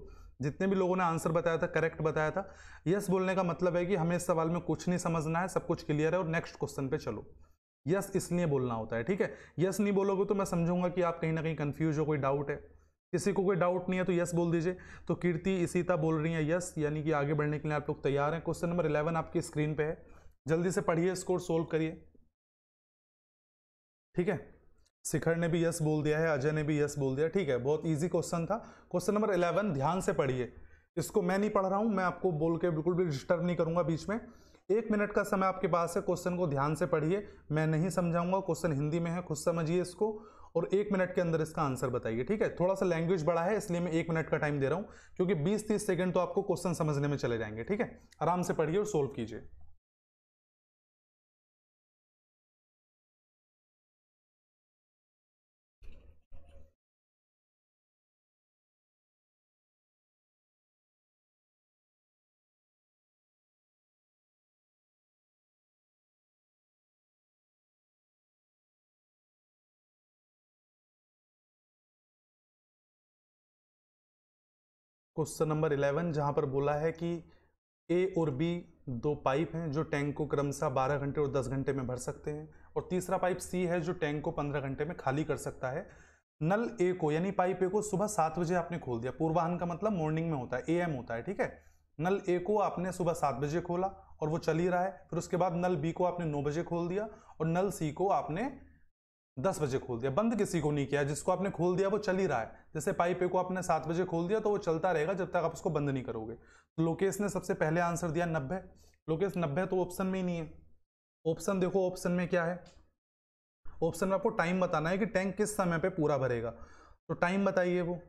[SPEAKER 1] जितने भी लोगों ने आंसर बताया था, करेक्ट बताया था यस बोलने का मतलब है कि हमें इस सवाल में कुछ नहीं समझना है, सब कुछ क्लियर है और नेक्स्ट क्वेश्चन पे चलो। यस इसलिए बोलना होता है, ठीक है? यस नहीं बोलोगे तो मैं समझूँगा कि आप कहीं ना कहीं कंफ्यूज हो, कोई डाउट है। किसी को कोई डाउट नहीं है तो यस बोल दीजिए। तो कीर्ति इसीता बोल रही है यस यानी कि आगे बढ़ने के लिए आप लोग तैयार हैं। क्वेश्चन नंबर इलेवन आपकी स्क्रीन पे है। जल्दी से पढ़िए स्कोर सोल्व करिए। ठीक है? शिखर ने भी यस बोल दिया है, अजय ने भी यस बोल दिया ठीक है, बहुत इजी क्वेश्चन था। क्वेश्चन नंबर इलेवन ध्यान से पढ़िए। इसको मैं नहीं पढ़ रहा हूँ, मैं आपको बोल के बिल्कुल भी डिस्टर्ब नहीं करूँगा बीच में। एक मिनट का समय आपके पास है क्वेश्चन को ध्यान से पढ़िए। मैं नहीं समझाऊँगा क्वेश्चन हिंदी में है, खुद समझिए इसको। और एक मिनट के अंदर इसका आंसर बताइए, ठीक है? थोड़ा सा लैंग्वेज बड़ा है, इसलिए मैं एक मिनट का टाइम दे रहा हूँ, क्योंकि 20-30 सेकंड तो आपको क्वेश्चन समझने में चले जाएँगे, ठीक है? आराम से पढ़िए और सोल्व कीजिए। क्वेश्चन नंबर इलेवन, जहाँ पर बोला है कि ए और बी दो पाइप हैं जो टैंक को क्रमशः 12 घंटे और 10 घंटे में भर सकते हैं, और तीसरा पाइप सी है जो टैंक को 15 घंटे में खाली कर सकता है। नल ए को, यानी पाइप ए को सुबह सात बजे आपने खोल दिया। पूर्वाहन का मतलब मॉर्निंग में होता है, ए एम होता है, ठीक है? नल ए को आपने सुबह सात बजे खोला और वो चल ही रहा है, फिर उसके बाद नल बी को आपने नौ बजे खोल दिया और नल सी को आपने दस बजे खोल दिया। बंद किसी को नहीं किया। जिसको आपने खोल दिया, वो चल ही रहा है। जैसे पाइप को आपने सात बजे खोल दिया तो वो चलता रहेगा जब तक आप उसको बंद नहीं करोगे। तो लोकेश ने सबसे पहले आंसर दिया नब्बे। लोकेश, नब्बे तो ऑप्शन में ही नहीं है। ऑप्शन देखो ऑप्शन में क्या है? ऑप्शन में आपको टाइम बताना है कि टैंक किस समय पर पूरा भरेगा। तो टाइम बताइए वो।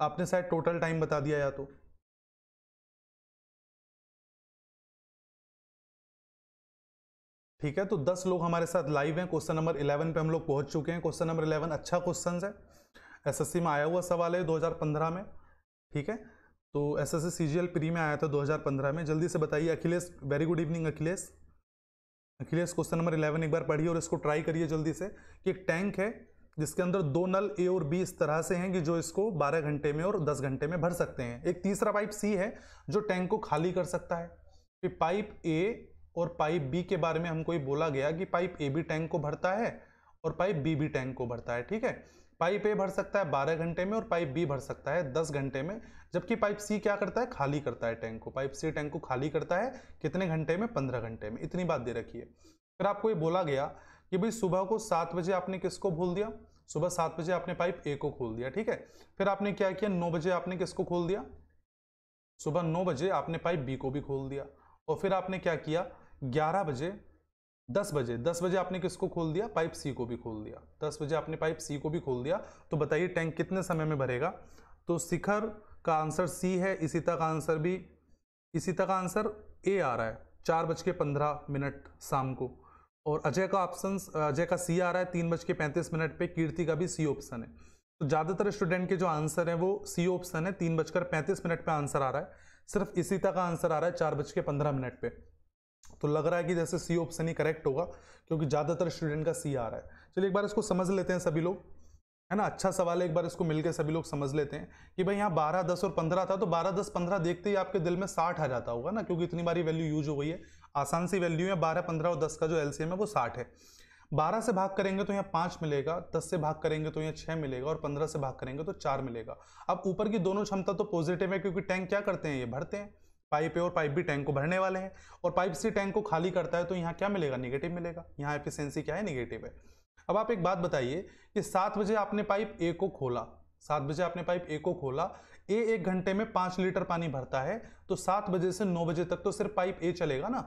[SPEAKER 1] आपने शायद टोटल टाइम बता दिया या तो। ठीक है? तो 10 लोग हमारे साथ लाइव हैं। क्वेश्चन नंबर 11 पे हम लोग पहुँच चुके हैं। क्वेश्चन नंबर 11 अच्छा क्वेश्चन है। एसएससी में आया हुआ सवाल है 2015 में। ठीक है? तो एसएससी सीजीएल प्री में आया था 2015 में। जल्दी से बताइए। Akhilesh very good evening Akhilesh. Akhilesh question number 11 एक बार पढ़िए और इसको ट्राई करिए जल्दी से कि एक टैंक है जिसके अंदर दो नल ए और बी इस तरह से हैं कि जो इसको 12 घंटे में और 10 घंटे में भर सकते हैं। एक तीसरा पाइप सी है जो टैंक को खाली कर सकता है। पाइप ए और पाइप बी के बारे में हमको ये बोला गया कि पाइप ए बी टैंक को भरता है और पाइप बी भी टैंक को भरता है, ठीक है? पाइप ए भर सकता है 12 घंटे में और पाइप बी भर सकता है 10 घंटे में, जबकि पाइप सी क्या करता है? खाली करता है टैंक को। पाइप सी टैंक को खाली करता है कितने घंटे में? 15 घंटे में। इतनी बात दे रखी है। फिर आपको ये बोला गया कि भाई सुबह को सात बजे आपने किसको भूल दिया? सुबह सात बजे आपने पाइप ए को खोल दिया, ठीक है? फिर आपने क्या किया? नौ बजे आपने किसको खोल दिया? सुबह नौ बजे आपने पाइप बी को भी खोल दिया। और फिर आपने क्या किया? ग्यारह बजे, दस बजे दस बजे आपने किसको खोल दिया? पाइप सी को भी खोल दिया। दस बजे आपने पाइप सी को भी खोल दिया। तो बताइए, टैंक कितने समय में भरेगा? तो शिखर का आंसर सी है इसी तक आंसर भी इसी तक आंसर ए आ रहा है, चार बज के पंद्रह मिनट शाम को। और अजय का ऑप्शन अजय का सी आ रहा है, तीन बज के पैंतीस मिनट पे, कीर्ति का भी सी ऑप्शन है। तो ज़्यादातर स्टूडेंट के जो आंसर है, वो सी ऑप्शन है, तीन बजकर पैंतीस मिनट पे आंसर आ रहा है। सिर्फ़ इसी तक आंसर आ रहा है, चार बज के पंद्रह मिनट पे। तो लग रहा है कि जैसे सी ऑप्शन ही करेक्ट होगा, क्योंकि ज़्यादातर स्टूडेंट का सी आ रहा है। चलिए एक बार इसको समझ लेते हैं सभी लोग। है ना? अच्छा सवाल है, एक बार इसको मिलकर सभी लोग समझ लेते हैं कि भाई यहाँ बारह, दस और पंद्रह था तो बारह, दस, पंद्रह देखते ही आपके दिल में साठ आ जाता होगा ना, क्योंकि इतनी बारी वैल्यू यूज़ हो गई है। आसान सी वैल्यू है, बारह, पंद्रह और दस का जो एलसीएम है वो साठ है। बारह से भाग करेंगे तो यहाँ पाँच मिलेगा, दस से भाग करेंगे तो यहाँ छह मिलेगा और पंद्रह से भाग करेंगे तो चार मिलेगा। अब ऊपर की दोनों क्षमता तो पॉजिटिव है, क्योंकि टैंक क्या करते हैं? ये भरते हैं। पाइप है और पाइप भी टैंक को भरने वाले हैं। और पाइप से टैंक को खाली करता है तो यहाँ क्या मिलेगा? निगेटिव मिलेगा। यहाँ एफिशिएंसी क्या है? निगेटिव है। अब आप एक बात बताइए कि सात बजे आपने पाइप ए को खोला, सात बजे आपने पाइप ए को खोला, ए एक घंटे में पाँच लीटर पानी भरता है तो सात बजे से नौ बजे तक तो सिर्फ़ पाइप ए चलेगा ना?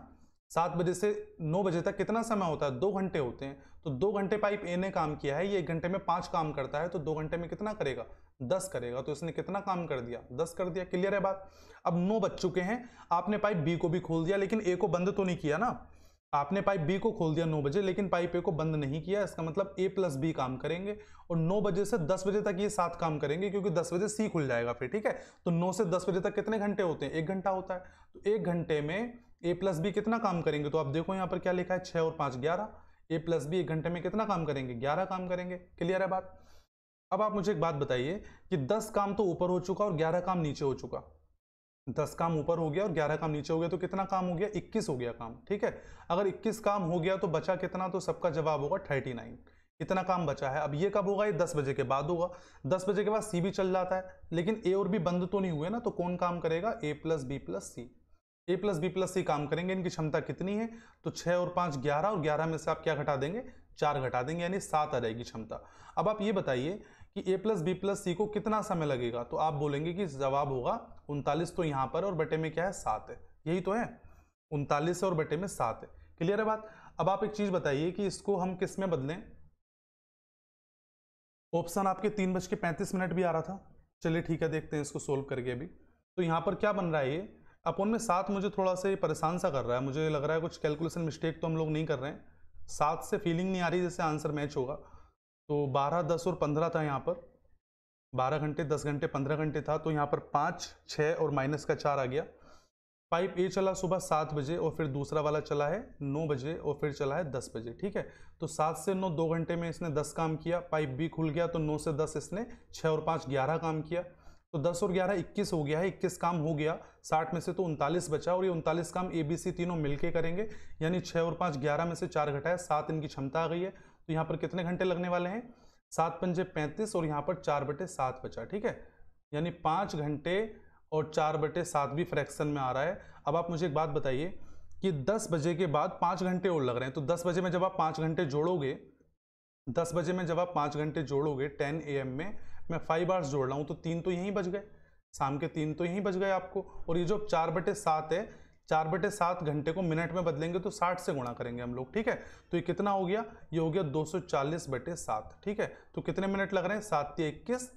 [SPEAKER 1] सात बजे से नौ बजे तक कितना समय होता है? दो घंटे होते हैं। तो दो घंटे पाइप ए ने काम किया है, ये एक घंटे में पाँच काम करता है तो दो घंटे में कितना करेगा? दस करेगा। तो इसने कितना काम कर दिया? दस कर दिया। क्लियर है बात? अब नौ बज चुके हैं। आपने पाइप बी को भी खोल दिया, लेकिन ए को बंद तो नहीं किया ना? आपने पाइप बी को खोल दिया नौ बजे, लेकिन पाइप ए को बंद नहीं किया। इसका मतलब ए प्लस बी काम करेंगे और नौ बजे से दस बजे तक ये सात काम करेंगे, क्योंकि दस बजे सी खुल जाएगा फिर, ठीक है? तो नौ से दस बजे तक कितने घंटे होते हैं? एक घंटा होता है। तो एक घंटे में ए प्लस बी कितना काम करेंगे? तो आप देखो यहाँ पर क्या लिखा है? छह और पाँच ग्यारह। ए प्लस बी एक घंटे में कितना काम करेंगे? ग्यारह काम करेंगे। क्लियर है बात? अब आप मुझे एक बात बताइए कि दस काम तो ऊपर हो चुका और ग्यारह काम नीचे हो चुका। दस काम ऊपर हो गया और ग्यारह काम नीचे हो गया तो कितना काम हो गया? इक्कीस हो गया काम, ठीक है? अगर इक्कीस काम हो गया तो बचा कितना? तो सबका जवाब होगा थर्टी नाइन। इतना काम बचा है। अब ये कब होगा? ये दस बजे के बाद होगा। दस बजे के बाद सी भी चल जाता है, लेकिन ए और बी बंद तो नहीं हुए ना तो कौन काम करेगा? A plus B plus C A plus B plus C काम करेंगे, इनकी क्षमता कितनी है? तो छह और पाँच ग्यारह, और ग्यारह में से आप क्या घटा देंगे? चार घटा देंगे, यानी सात आ जाएगी क्षमता। अब आप ये बताइए कि A plus B plus C को कितना समय लगेगा? तो आप बोलेंगे कि जवाब होगा उनतालीस तो यहाँ पर, और बटे में क्या है? सात है। यही तो है। उनतालीस और बटे में सात है। क्लियर है बात? अब आप एक चीज़ बताइए कि इसको हम किसमें बदलें? ऑप्शन आपके तीन बज के पैंतीस मिनट भी आ रहा था। चलिए ठीक है, देखते हैं इसको सोल्व करके अभी। तो यहाँ पर क्या बन रहा है ये? अपन में सात मुझे थोड़ा सा परेशान सा कर रहा है। मुझे लग रहा है कुछ कैलकुलेशन मिस्टेक तो हम लोग नहीं कर रहे हैं। सात से फीलिंग नहीं आ रही जैसे आंसर मैच होगा। तो बारह, दस और पंद्रह था यहाँ पर। बारह घंटे, दस घंटे, पंद्रह घंटे था तो यहाँ पर पाँच छः और माइनस का चार आ गया। पाइप ए चला सुबह सात बजे और फिर दूसरा वाला चला है नौ बजे और फिर चला है दस बजे, ठीक है? तो सात से नौ, दो घंटे में इसने दस काम किया। पाइप बी खुल गया तो नौ से दस इसने छः और पाँच, ग्यारह काम किया। तो दस और ग्यारह, इक्कीस हो गया है, इक्कीस काम हो गया, साठ में से तो उनतालीस बचा और ये उनतालीस काम ए बी सी तीनों मिलके करेंगे। यानी छः और पाँच, ग्यारह में से चार घटाए, सात इनकी क्षमता आ गई है। तो यहाँ पर कितने घंटे लगने वाले हैं? सात पंजे पैंतीस और यहाँ पर चार बटे सात बचा, ठीक है? यानी पाँच घंटे और चार बटे सात भी फ्रैक्शन में आ रहा है। अब आप मुझे एक बात बताइए कि दस बजे के बाद पाँच घंटे और लग रहे हैं। तो दस बजे में जब आप पाँच घंटे जोड़ोगे, दस बजे में जब आप पाँच घंटे जोड़ोगे टेन ए में मैं फाइव आवर्स जोड़ रहा हूँ तो तीन तो यहीं बच गए। शाम के तीन तो यहीं बच गए आपको। और ये जो चार बटे सात है, चार बटे सात घंटे को मिनट में बदलेंगे तो साठ से गुणा करेंगे हम लोग, ठीक है? तो ये कितना हो गया? ये हो गया दो सौ चालीस बटे सात, ठीक है? तो कितने मिनट लग रहे हैं? सात इक्कीस।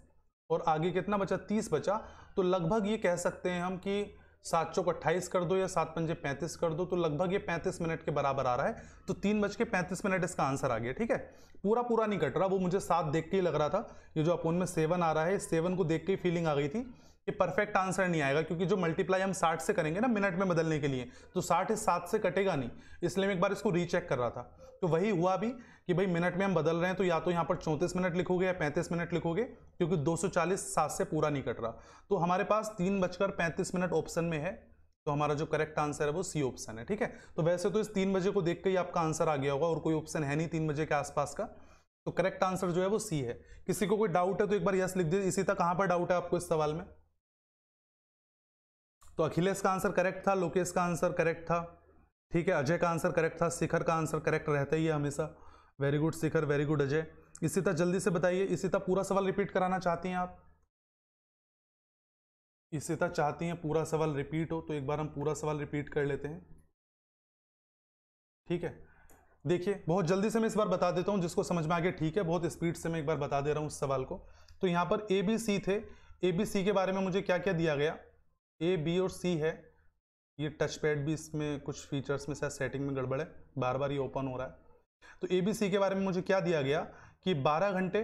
[SPEAKER 1] और आगे कितना बचा? तीस बचा। तो लगभग ये कह सकते हैं हम कि सात चौक अट्ठाईस कर दो या सात पंजे पैंतीस कर दो तो लगभग ये पैंतीस मिनट के बराबर आ रहा है। तो तीन बज के पैंतीस मिनट इसका आंसर आ गया, ठीक है? पूरा पूरा नहीं कट रहा, वो मुझे सात देख के ही लग रहा था। ये जो अपोन में सेवन आ रहा है, सेवन को देख के ही फीलिंग आ गई थी कि परफेक्ट आंसर नहीं आएगा, क्योंकि जो मल्टीप्लाई हम साठ से करेंगे ना मिनट में बदलने के लिए तो साठ इस सात से कटेगा नहीं, इसलिए मैं एक बार इसको रीचेक कर रहा था। तो वही हुआ भी कि भाई मिनट में हम बदल रहे हैं तो या तो यहाँ पर चौंतीस मिनट लिखोगे या पैंतीस मिनट लिखोगे, क्योंकि 240 सात से पूरा नहीं कट रहा। तो हमारे पास तीन बजकर पैंतीस मिनट ऑप्शन में है तो हमारा जो करेक्ट आंसर है वो सी ऑप्शन है, ठीक है? तो वैसे तो इस तीन बजे को देख के ही आपका आंसर आ गया होगा, और कोई ऑप्शन है नहीं तीन बजे के आसपास का। तो करेक्ट आंसर जो है वो सी है। किसी को कोई डाउट है तो एक बार यस लिख दीजिए। इसी तक कहाँ पर डाउट है आपको इस सवाल में? तो अखिलेश का आंसर करेक्ट था, लोकेश का आंसर करेक्ट था, ठीक है? अजय का आंसर करेक्ट था, शिखर का आंसर करेक्ट रहता ही है हमेशा। Very good Shikhar very good Ajay इसी तरह जल्दी से बताइए इसी तरह पूरा सवाल रिपीट कराना चाहती हैं आप इसी तरह चाहती हैं पूरा सवाल रिपीट हो तो एक बार हम पूरा सवाल रिपीट कर लेते हैं ठीक है देखिए बहुत जल्दी से मैं इस बार बता देता हूँ जिसको समझ में आ गया ठीक है बहुत स्पीड से मैं एक बार बता दे रहा हूँ उस सवाल को तो यहाँ पर ए बी सी थे ए बी सी के बारे में मुझे क्या क्या दिया गया ए बी और सी है ये टच पैड भी इसमें कुछ फीचर्स में शायद सेटिंग में गड़बड़ है बार बार ये ओपन हो रहा है तो ए बी सी के बारे में मुझे क्या दिया गया कि 12 घंटे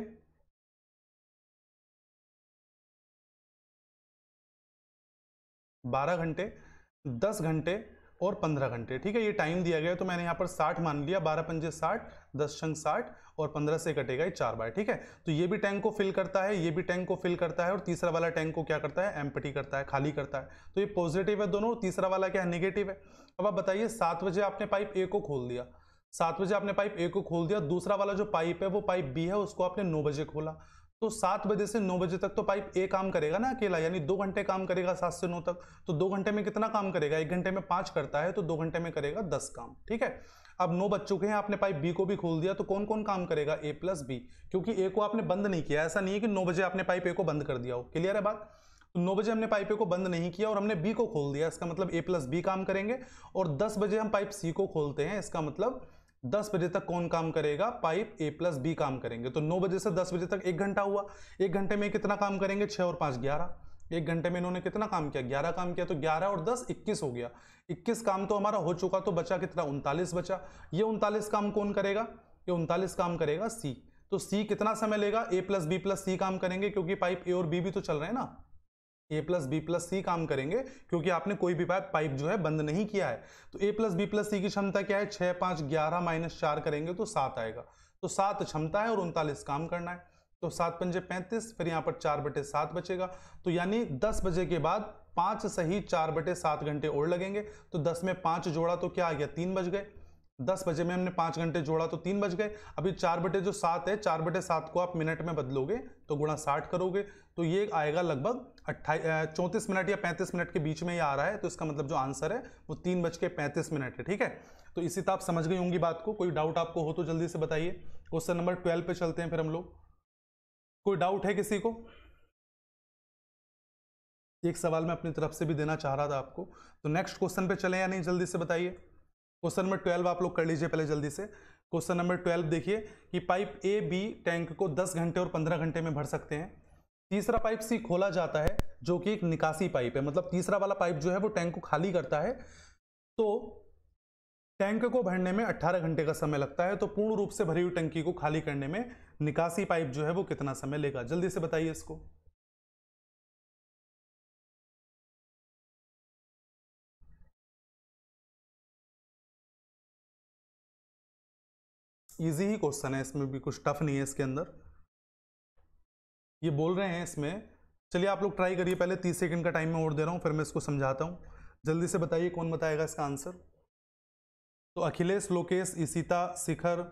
[SPEAKER 1] बारह घंटे, दस घंटे और पंद्रह घंटे। ठीक है, ये टाइम दिया गया तो मैंने यहाँ पर साठ मान लिया। बारह पंजे साठ, दस छंग साठ और पंद्रह से कटेगा ये चार बार ठीक है तो ये भी टैंक को फिल करता है, ये भी टैंक को फिल करता है और तीसरा वाला टैंक को क्या करता है? एम्पटी करता है, खाली करता है। तो ये पॉजिटिव है दोनों, तीसरा वाला क्या है निगेटिव है? अब आप बताइए, सात बजे आपने पाइप ए को खोल दिया। सात बजे आपने पाइप ए को खोल दिया, दूसरा वाला जो पाइप है, वो पाइप बी है, उसको आपने नौ बजे खोला। तो सात बजे से नौ बजे तक तो पाइप ए काम करेगा ना अकेला, यानी दो घंटे काम करेगा सात से नौ तक। तो दो घंटे में कितना काम करेगा? एक घंटे में पाँच करता है तो दो घंटे में करेगा दस काम, ठीक है? अब नौ बज चुके हैं, आपने पाइप बी को भी खोल दिया तो कौन कौन काम करेगा? ए प्लस बी, क्योंकि ए को आपने बंद नहीं किया। ऐसा नहीं है कि नौ बजे आपने पाइप ए को बंद कर दिया हो। क्लियर है बात? तो नौ बजे हमने पाइप ए को बंद नहीं किया और हमने बी को खोल दिया। इसका मतलब ए प्लस बी काम करेंगे और दस बजे हम पाइप सी को खोलते हैं। इसका मतलब दस बजे तक कौन काम करेगा? पाइप ए प्लस बी काम करेंगे। तो नौ बजे से दस बजे तक एक घंटा हुआ। एक घंटे में कितना काम करेंगे? छह और पाँच, ग्यारह। एक घंटे में इन्होंने कितना काम किया? ग्यारह काम किया तो ग्यारह और दस, इक्कीस हो गया। इक्कीस काम तो हमारा हो चुका तो बचा कितना? उनतालीस बचा। ये उनतालीस काम कौन करेगा? ये उनतालीस काम करेगा सी तो सी कितना समय लेगा? A plus B plus C काम करेंगे, क्योंकि पाइप ए और बी भी तो चल रहे हैं ना। A plus B plus C काम करेंगे, क्योंकि आपने कोई भी पाइप पाइप जो है बंद नहीं किया है। तो A plus B plus C की क्षमता क्या है? छह, पाँच, ग्यारह माइनस चार करेंगे तो सात आएगा। तो सात क्षमता है और उनतालीस काम करना है। तो सात पंजे पैंतीस, फिर यहाँ पर चार बटे सात बचेगा। तो यानी दस बजे के बाद पाँच सही चार बटे सात घंटे और लगेंगे। तो दस में पाँच जोड़ा तो क्या आ गया? तीन बज गए। दस बजे में हमने पाँच घंटे जोड़ा तो तीन बज गए। अभी चार बटे जो सात है, चार बटे सात को आप मिनट में बदलोगे तो गुणा साठ करोगे। तो ये आएगा लगभग अट्ठाई चौंतीस मिनट या पैंतीस मिनट के बीच में ये आ रहा है तो इसका मतलब जो आंसर है, वो तीन बज के पैंतीस मिनट है, ठीक है? तो इसी तरह आप समझ गई होंगी बात को, कोई डाउट आपको हो तो जल्दी से बताइए। क्वेश्चन नंबर ट्वेल्व पे चलते हैं फिर हम लोग। कोई डाउट है किसी को? एक सवाल मैं अपनी तरफ़ से भी देना चाह रहा था आपको। तो नेक्स्ट क्वेश्चन पे चले या नहीं, जल्दी से बताइए। क्वेश्चन नंबर ट्वेल्व आप लोग कर लीजिए पहले जल्दी से। क्वेश्चन नंबर ट्वेल्व देखिए कि पाइप ए बी टैंक को 10 घंटे और 15 घंटे में भर सकते हैं। तीसरा पाइप सी खोला जाता है, जो कि एक निकासी पाइप है। मतलब तीसरा वाला पाइप जो है, वो टैंक को खाली करता है। तो टैंक को भरने में 18 घंटे का समय लगता है। तो पूर्ण रूप से भरी हुई टंकी को खाली करने में निकासी पाइप जो है, वो कितना समय लेगा? जल्दी से बताइए इसको। इजी ही क्वेश्चन है, इसमें भी कुछ टफ नहीं है इसके अंदर। ये बोल रहे हैं इसमें। चलिए आप लोग ट्राई करिए, पहले तीस सेकंड का टाइम मैं और दे रहा हूँ, फिर मैं इसको समझाता हूँ। जल्दी से बताइए कौन बताएगा इसका आंसर तो अखिलेश, लोकेश, इसिता, शिखर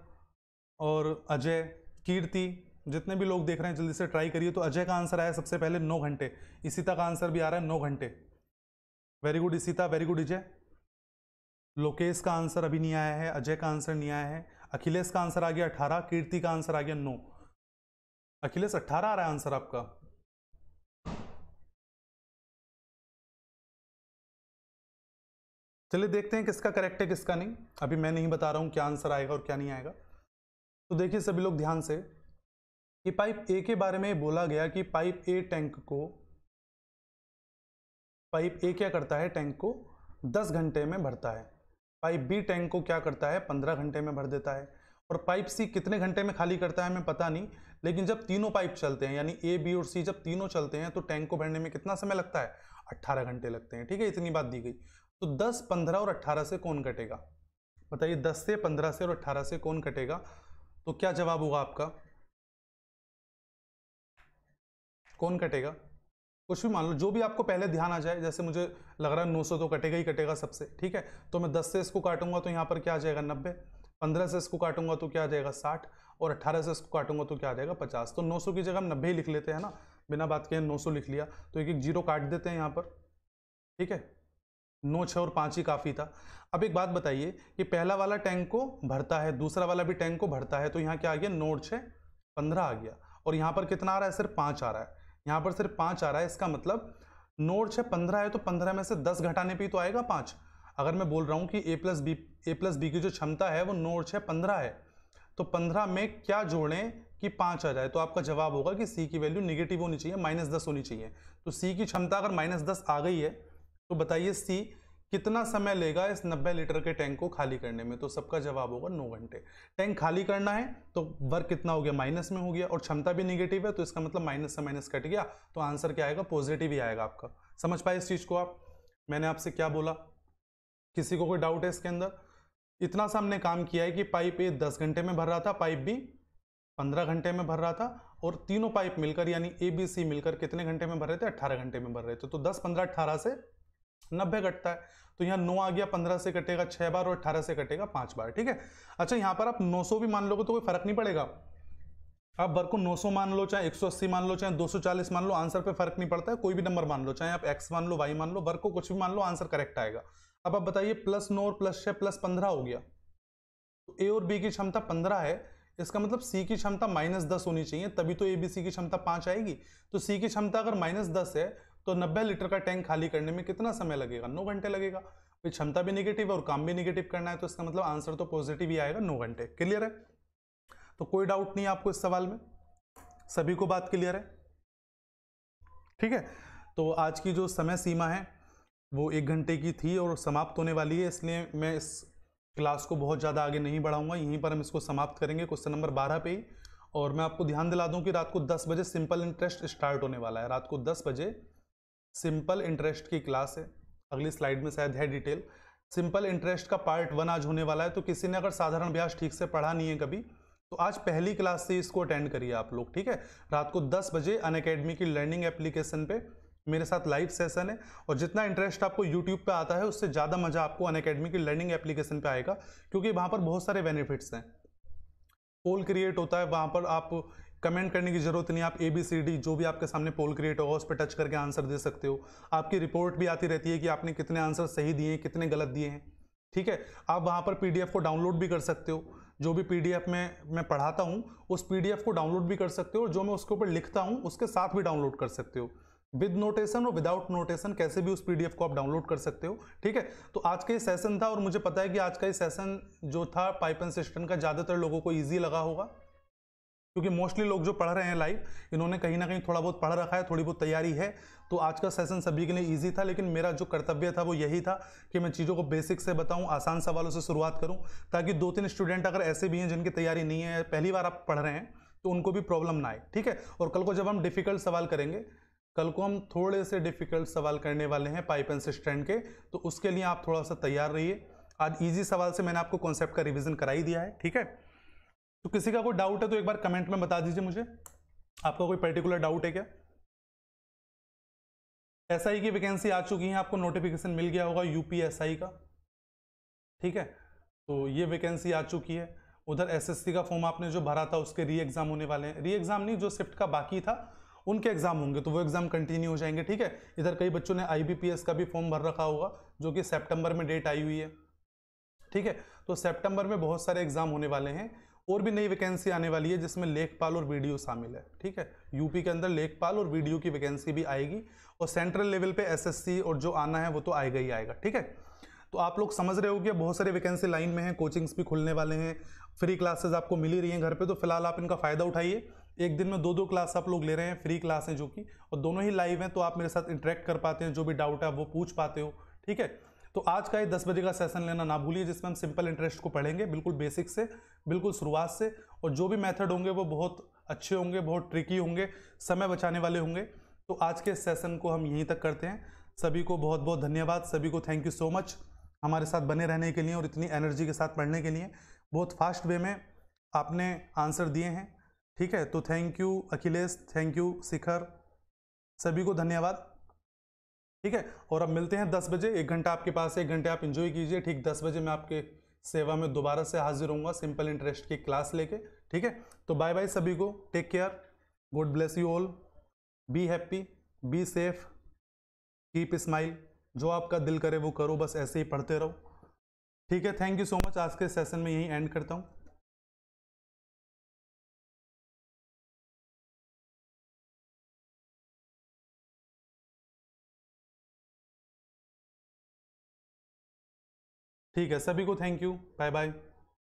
[SPEAKER 1] और अजय, कीर्ति, जितने भी लोग देख रहे हैं, जल्दी से ट्राई करिए। तो अजय का आंसर आया सबसे पहले नौ घंटे, इसिता का आंसर भी आ रहा है नौ घंटे। Very good Ishita very good Ajay Lokesh का आंसर अभी नहीं आया है, अजय का आंसर नहीं आया है, अखिलेश का आंसर आ गया अठारह, कीर्ति का आंसर आ गया नौ। अखिलेश, अट्ठारह आ रहा है आंसर आपका। चलिए देखते हैं किसका करेक्ट है, किसका नहीं। अभी मैं नहीं बता रहा हूँ क्या आंसर आएगा और क्या नहीं आएगा। तो देखिए सभी लोग ध्यान से कि पाइप ए के बारे में बोला गया कि पाइप ए टैंक को, पाइप ए क्या करता है, टैंक को 10 घंटे में भरता है। पाइप बी टैंक को क्या करता है 15 घंटे में भर देता है। और पाइप सी कितने घंटे में खाली करता है, हमें पता नहीं। लेकिन जब तीनों पाइप चलते हैं, यानी ए बी और सी जब तीनों चलते हैं तो टैंक को भरने में कितना समय लगता है? अट्ठारह घंटे लगते हैं, ठीक है? इतनी बात दी गई। तो दस, पंद्रह और अट्ठारह से कौन कटेगा? बताइए, दस से, पंद्रह से और अट्ठारह से कौन कटेगा? तो क्या जवाब होगा आपका? कौन कटेगा? कुछ भी मान लो, जो भी आपको पहले ध्यान आ जाए, जैसे मुझे लग रहा है 900 तो कटेगा ही कटेगा सबसे, ठीक है? तो मैं 10 से इसको काटूँगा तो यहाँ पर क्या आ जाएगा? 90 15 से इसको काटूँगा तो क्या आ जाएगा? 60 और 18 से इसको काटूँगा तो क्या आ जाएगा? 50 तो 900 की जगह हम नब्बे लिख लेते हैं ना। बिना बात के 900 लिख लिया। तो एक एक ज़ीरो काट देते हैं यहाँ पर। ठीक है? नौ छः और पाँच ही काफ़ी था। अब एक बात बताइए कि पहला वाला टैंक को भरता है, दूसरा वाला भी टैंक को भरता है तो यहाँ क्या आ गया? नौ छः पंद्रह आ गया। और यहाँ पर कितना आ रहा है? सिर्फ़ पाँच आ रहा है। यहाँ पर सिर्फ़ पाँच आ रहा है। इसका मतलब नोट छः पंद्रह है तो पंद्रह में से दस घटाने पर ही तो आएगा पाँच। अगर मैं बोल रहा हूँ कि A plus B A plus B की जो क्षमता है, वो नोट छः पंद्रह है तो पंद्रह में क्या जोड़ें कि पाँच आ जाए? तो आपका जवाब होगा कि सी की वैल्यू निगेटिव होनी चाहिए माइनस दस होनी चाहिए। तो सी की क्षमता अगर माइनस दस आ गई है तो बताइए सी कितना समय लेगा इस 90 लीटर के टैंक को खाली करने में? तो सबका जवाब होगा नौ घंटे। टैंक खाली करना है तो वर्क कितना हो गया? माइनस में हो गया, और क्षमता भी निगेटिव है तो इसका मतलब माइनस से माइनस कट गया तो आंसर क्या आएगा? पॉजिटिव ही आएगा आपका। समझ पाए इस चीज़ को आप? मैंने आपसे क्या बोला? किसी को कोई डाउट है इसके अंदर? इतना सा हमने काम किया है कि पाइप ए दस घंटे में भर रहा था, पाइप बी पंद्रह घंटे में भर रहा था और तीनों पाइप मिलकर यानी ए बी सी मिलकर कितने घंटे में भर रहे थे? अट्ठारह घंटे में भर रहे थे। तो दस, पंद्रह, अट्ठारह से नब्बे कटता है। तो यहाँ नौ आ गया, पंद्रह से कटेगा छह बार और अट्ठारह से कटेगा पाँच बार, ठीक है? अच्छा यहाँ पर आप नौ सौ भी मान लोगे तो कोई फ़र्क नहीं पड़ेगा। आप वर्ग को 900 मान लो, चाहे 180 मान लो, चाहे 240 मान लो, आंसर पे फ़र्क नहीं पड़ता है। कोई भी नंबर मान लो, चाहे आप x मान लो, y मान लो, वर्ग को कुछ भी मान लो, आंसर करेक्ट आएगा। अब आप बताइए, प्लस नौ और प्लस छह, प्लस पंद्रह हो गया। तो ए और बी की क्षमता पंद्रह है, इसका मतलब सी की क्षमता माइनस दस होनी चाहिए, तभी तो ए बी सी की क्षमता पाँच आएगी। तो सी की क्षमता अगर माइनस दस है तो नब्बे लीटर का टैंक खाली करने में कितना समय लगेगा? नौ घंटे लगेगा। भाई, क्षमता भी निगेटिव है और काम भी निगेटिव करना है तो इसका मतलब आंसर तो पॉजिटिव ही आएगा, नौ घंटे। क्लियर है? तो कोई डाउट नहीं आपको इस सवाल में? सभी को बात क्लियर है? ठीक है? तो आज की जो समय सीमा है वो एक घंटे की थी और समाप्त होने वाली है, इसलिए मैं इस क्लास को बहुत ज़्यादा आगे नहीं बढ़ाऊँगा। यहीं पर हम इसको समाप्त करेंगे क्वेश्चन नंबर बारह पे। और मैं आपको ध्यान दिला दूँ कि रात को दस बजे सिंपल इंटरेस्ट स्टार्ट होने वाला है। रात को दस बजे सिंपल इंटरेस्ट की क्लास है। अगली स्लाइड में शायद है डिटेल। सिंपल इंटरेस्ट का पार्ट वन आज होने वाला है। तो किसी ने अगर साधारण ब्याज ठीक से पढ़ा नहीं है कभी तो आज पहली क्लास से इसको अटेंड करिए आप लोग, ठीक है? रात को 10 बजे अन की लर्निंग एप्लीकेशन पे मेरे साथ लाइव सेशन है और जितना इंटरेस्ट आपको यूट्यूब पे आता है, उससे ज़्यादा मज़ा आपको अन अकेडमी की लर्निंग एप्लीकेशन पे आएगा, क्योंकि वहाँ पर बहुत सारे बेनिफिट्स हैं। पोल क्रिएट होता है, वहाँ पर आप कमेंट करने की ज़रूरत नहीं, आप ए बी सी डी जो भी आपके सामने पोल क्रिएट होगा, उस पर टच करके आंसर दे सकते हो। आपकी रिपोर्ट भी आती रहती है कि आपने कितने आंसर सही दिए हैं, कितने गलत दिए हैं। ठीक है? आप वहाँ पर पीडीएफ को डाउनलोड भी कर सकते हो। जो भी पीडीएफ में, मैं पढ़ाता हूँ, उस पीडीएफ को डाउनलोड भी कर सकते हो और जो मैं उसके ऊपर लिखता हूँ, उसके साथ भी डाउनलोड कर सकते हो। विद नोटेशन और विदाउट नोटेशन कैसे भी उस पीडीएफ को आप डाउनलोड कर सकते हो, ठीक है? तो आज का ये सेशन था और मुझे पता है कि आज का ये सेशन जो था पाइपन सिस्टम का, ज़्यादातर लोगों को ईजी लगा होगा। क्योंकि मोस्टली लोग जो पढ़ रहे हैं लाइव इन्होंने कहीं ना कहीं थोड़ा बहुत पढ़ रखा है, थोड़ी बहुत तैयारी है। तो आज का सेशन सभी के लिए इजी था, लेकिन मेरा जो कर्तव्य था वो यही था कि मैं चीज़ों को बेसिक से बताऊँ, आसान सवालों से शुरुआत करूँ, ताकि दो तीन स्टूडेंट अगर ऐसे भी हैं जिनकी तैयारी नहीं है, पहली बार आप पढ़ रहे हैं तो उनको भी प्रॉब्लम ना आए, ठीक है? और कल को जब हम डिफ़िकल्ट सवाल करेंगे कल को हम थोड़े से डिफ़िकल्ट सवाल करने वाले हैं पाइप एंड स्टैंड के तो उसके लिए आप थोड़ा सा तैयार रहिए। आज इजी सवाल से मैंने आपको कॉन्सेप्ट का रिविजन कराई दिया है, ठीक है? तो किसी का कोई डाउट है तो एक बार कमेंट में बता दीजिए मुझे। आपका कोई पर्टिकुलर डाउट है क्या? एस आई की वैकेंसी आ चुकी है, आपको नोटिफिकेशन मिल गया होगा यूपी एस आई का, ठीक है? तो ये वैकेंसी आ चुकी है। उधर एसएससी का फॉर्म आपने जो भरा था, उसके री एग्ज़ाम होने वाले हैं। री एग्ज़ाम नहीं, जो शिफ्ट का बाकी था उनके एग्ज़ाम होंगे तो वो एग्ज़ाम कंटिन्यू हो जाएँगे, ठीक है? इधर कई बच्चों ने आईबीपीएस का भी फॉर्म भर रखा होगा, जो कि सितंबर में डेट आई हुई है। ठीक है? तो सितंबर में बहुत सारे एग्ज़ाम होने वाले हैं, और भी नई वैकेंसी आने वाली है, जिसमें लेखपाल और वीडियो शामिल है। ठीक है? यूपी के अंदर लेखपाल और वीडियो की वैकेंसी भी आएगी, और सेंट्रल लेवल पे एसएससी और जो आना है, वो तो आएगा ही आएगा। ठीक है? तो आप लोग समझ रहे हो कि बहुत सारे वैकेंसी लाइन में हैं कोचिंग्स भी खुलने वाले हैं फ्री क्लासेस आपको मिल रही हैं घर पे तो फ़िलहाल आप इनका फ़ायदा उठाइए। एक दिन में दो दो क्लास आप लोग ले रहे हैं, फ्री क्लास हैं जो कि, और दोनों ही लाइव हैं तो आप मेरे साथ इंटरेक्ट कर पाते हैं, जो भी डाउट है वो पूछ पाते हो, ठीक है? तो आज का ये दस बजे का सेशन लेना ना भूलिए, जिसमें हम सिंपल इंटरेस्ट को पढ़ेंगे, बिल्कुल बेसिक से, बिल्कुल शुरुआत से, और जो भी मेथड होंगे वो बहुत अच्छे होंगे, बहुत ट्रिकी होंगे, समय बचाने वाले होंगे। तो आज के सेशन को हम यहीं तक करते हैं। सभी को बहुत बहुत धन्यवाद, सभी को थैंक यू सो मच हमारे साथ बने रहने के लिए और इतनी एनर्जी के साथ पढ़ने के लिए। बहुत फास्ट वे में आपने आंसर दिए हैं। ठीक है? तो thank you Akhilesh thank you Shikhar, सभी को धन्यवाद। ठीक है? और अब मिलते हैं दस बजे। एक घंटा आपके पास एक घंटे आप इंजॉय कीजिए। ठीक, दस बजे मैं आपके सेवा में दोबारा से हाजिर होऊँगा सिंपल इंटरेस्ट की क्लास लेके। ठीक है? तो बाय बाय सभी को। Take care good bless you all be happy be safe keep smile जो आपका दिल करे वो करो। बस ऐसे ही पढ़ते रहो। ठीक है? थैंक यू सो मच आज के सेशन में यही एंड करता हूँ। ठीक है सभी को थैंक यू बाय बाय